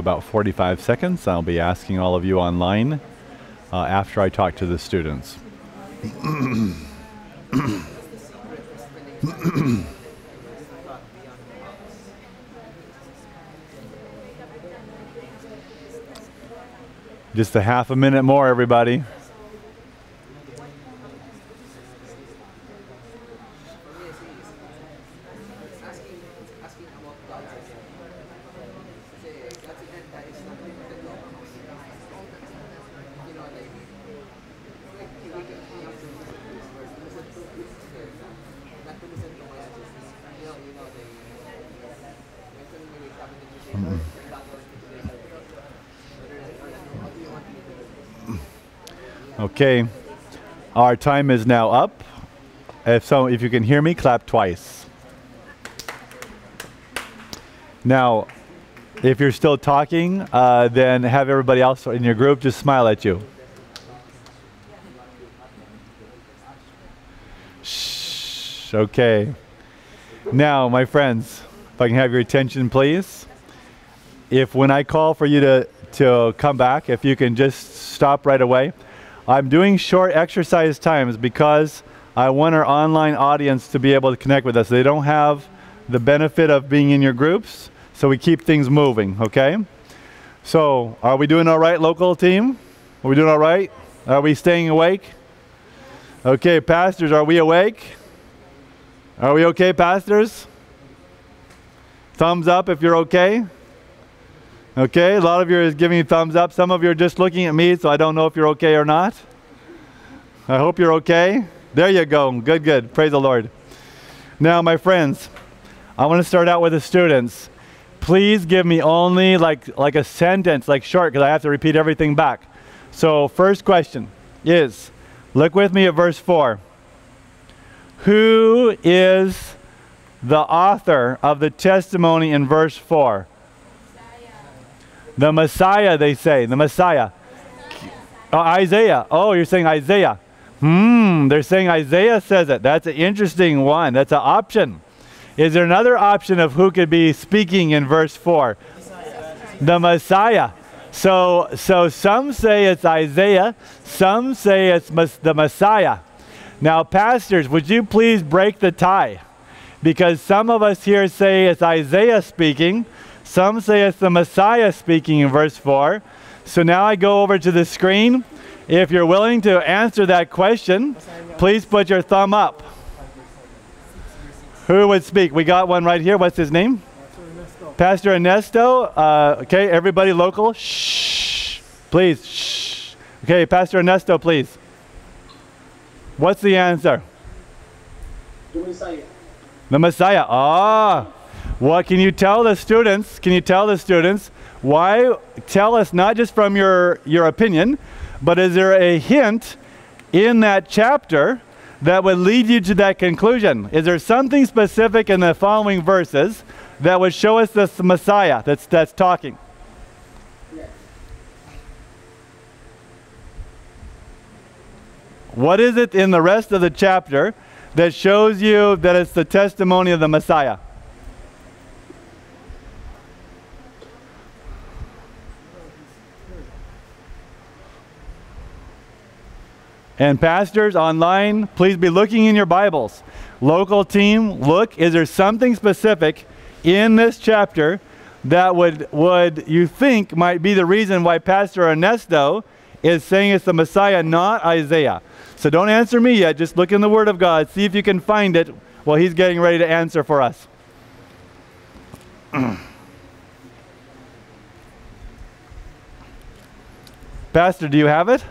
about 45 seconds. I'll be asking all of you online uh, after I talk to the students. Just a half a minute more, everybody. For me, I see is it's asking, it's asking about God's agenda. Kasi God's agenda is not limited to our house. You know, like, like he will get me to listen to his agenda, not to listen to my agenda. You know, you know, they, like when we wake up in the music, God wants me to listen. What do you want me to do? Okay. Our time is now up. If so, if you can hear me, clap twice. Now, if you're still talking, uh, then have everybody else in your group just smile at you. Shh. Okay. Now, my friends, if I can have your attention, please. If when I call for you to, to come back, if you can just stop right away. I'm doing short exercise times because I want our online audience to be able to connect with us. They don't have the benefit of being in your groups, so we keep things moving, okay? So, are we doing all right, local team? Are we doing all right? Are we staying awake? Okay, pastors, are we awake? Are we okay, pastors? Thumbs up if you're okay. Okay, a lot of you are giving me thumbs up. Some of you are just looking at me, so I don't know if you're okay or not. I hope you're okay. There you go. Good, good. Praise the Lord. Now, my friends, I want to start out with the students. Please give me only like like a sentence, like short, because I have to repeat everything back. So, first question is, look with me at verse four. Who is the author of the testimony in verse four? The Messiah, they say. The Messiah. Oh, Isaiah. Oh, you're saying Isaiah. Hmm, they're saying Isaiah says it. That's an interesting one. That's an option. Is there another option of who could be speaking in verse 4? The Messiah. So, so some say it's Isaiah, some say it's the Messiah. Now, pastors, would you please break the tie? Because some of us here say it's Isaiah speaking, Some say it's the Messiah speaking in verse 4. So now I go over to the screen. If you're willing to answer that question, please put your thumb up. Who would speak? We got one right here. What's his name? Pastor Ernesto. Uh, okay, everybody local. Shh. Please. Shh. Okay, Pastor Ernesto, please. What's the answer? The Messiah. The Messiah. Ah. What can you tell the students? Can you tell the students why? Tell us not just from your, your opinion, but is there a hint in that chapter that would lead you to that conclusion? Is there something specific in the following verses that would show us this Messiah that's, that's talking? What is it in the rest of the chapter that shows you that it's the testimony of the Messiah? And pastors online, please be looking in your Bibles. Local team, look, is there something specific in this chapter that would would you think might be the reason why Pastor Ernesto is saying it's the Messiah, not Isaiah? So don't answer me yet. Just look in the Word of God. See if you can find it while he's getting ready to answer for us. *clears throat* Pastor, do you have it?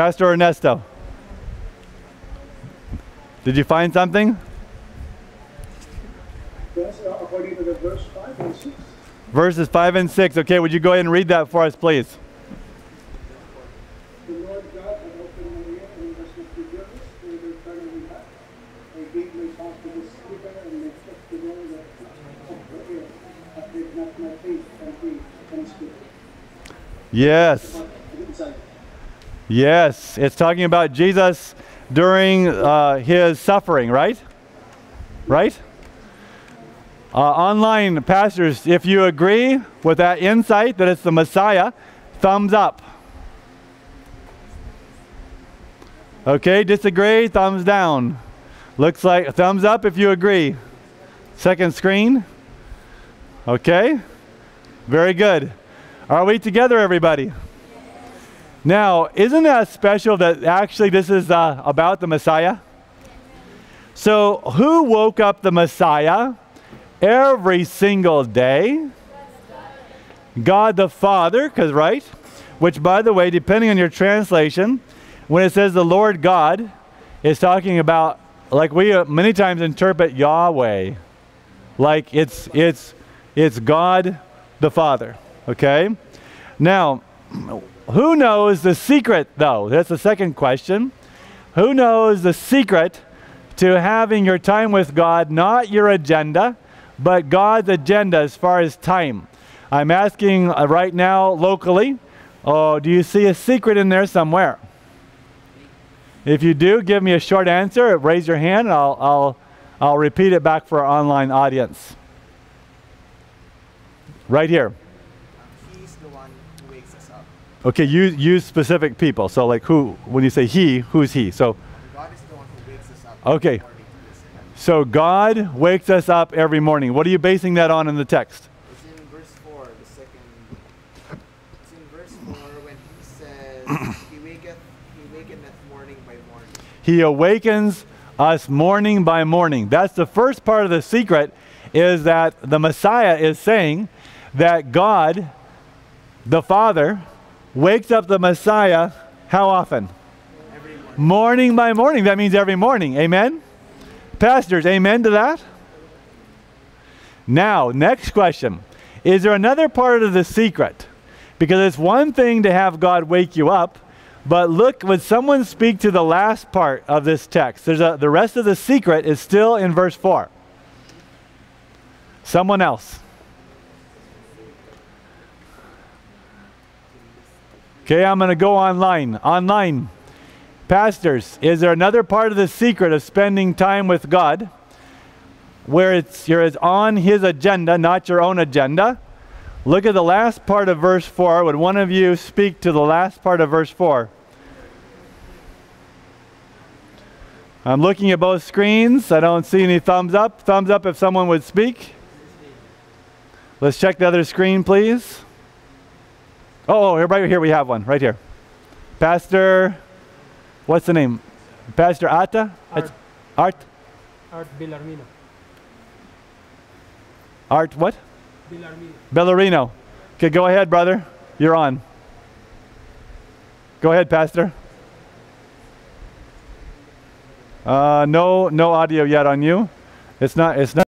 Pastor Ernesto. Did you find something? Yes, uh, according to the verse 5 and 6. Verses 5 and 6. Okay, would you go ahead and read that for us, please? The Lord God had opened my ear and was not rebellious, neither turning back. I gave my mouth to the speaker and my foot to them of the ear. I did not my faith and he can speak. Yes. Yes. It's talking about Jesus during uh, his suffering, right? Right? Uh, online pastors, if you agree with that insight that it's the Messiah, thumbs up. Okay, disagree, thumbs down. Looks like thumbs up if you agree. Second screen. Okay, very good. Are we together, everybody? Now, isn't that special that actually this is uh, about the Messiah? So, who woke up the Messiah every single day? God the Father, because, right? Which, by the way, depending on your translation, when it says the Lord God, is talking about, like we uh, many times interpret Yahweh, like it's, it's, it's God the Father, okay? Now, who knows the secret, though? That's the second question. Who knows the secret to having your time with God, not your agenda, but God's agenda as far as time? I'm asking uh, right now locally, oh, do you see a secret in there somewhere? If you do, give me a short answer. Raise your hand, and I'll, I'll, I'll repeat it back for our online audience. Right here. He's the one who wakes us up. Okay, use, use specific people. So, like, who, when you say he, who's he? So, God is the one who wakes us up. Okay. according to this event. so God wakes us up every morning. What are you basing that on in the text? It's in verse 4, the second. It's in verse 4 when he says, *coughs* He waketh, he wakeneth morning by morning. He awakens us morning by morning. That's the first part of the secret is that the Messiah is saying that God, the Father, wakes up the Messiah how often? Every morning. Morning by morning. That means every morning. Amen? Pastors, amen to that? Now, next question. Is there another part of the secret? Because it's one thing to have God wake you up, but look, would someone speak to the last part of this text? There's a, the rest of the secret is still in verse 4. Someone else. Okay, I'm going to go online. Online. Pastors, is there another part of the secret of spending time with God where it's you're it's on his agenda, not your own agenda? Look at the last part of verse 4. Would one of you speak to the last part of verse 4? I'm looking at both screens. I don't see any thumbs up. Thumbs up if someone would speak. Let's check the other screen, please. Oh, oh, right here we have one, right here. Pastor, what's the name? Pastor Ata? It's Art? Art Bellarmino. Art what? Bellarmino. Bellarino. Okay, go ahead, brother. You're on. Go ahead, Pastor. Uh, no, no audio yet on you. It's not. It's not.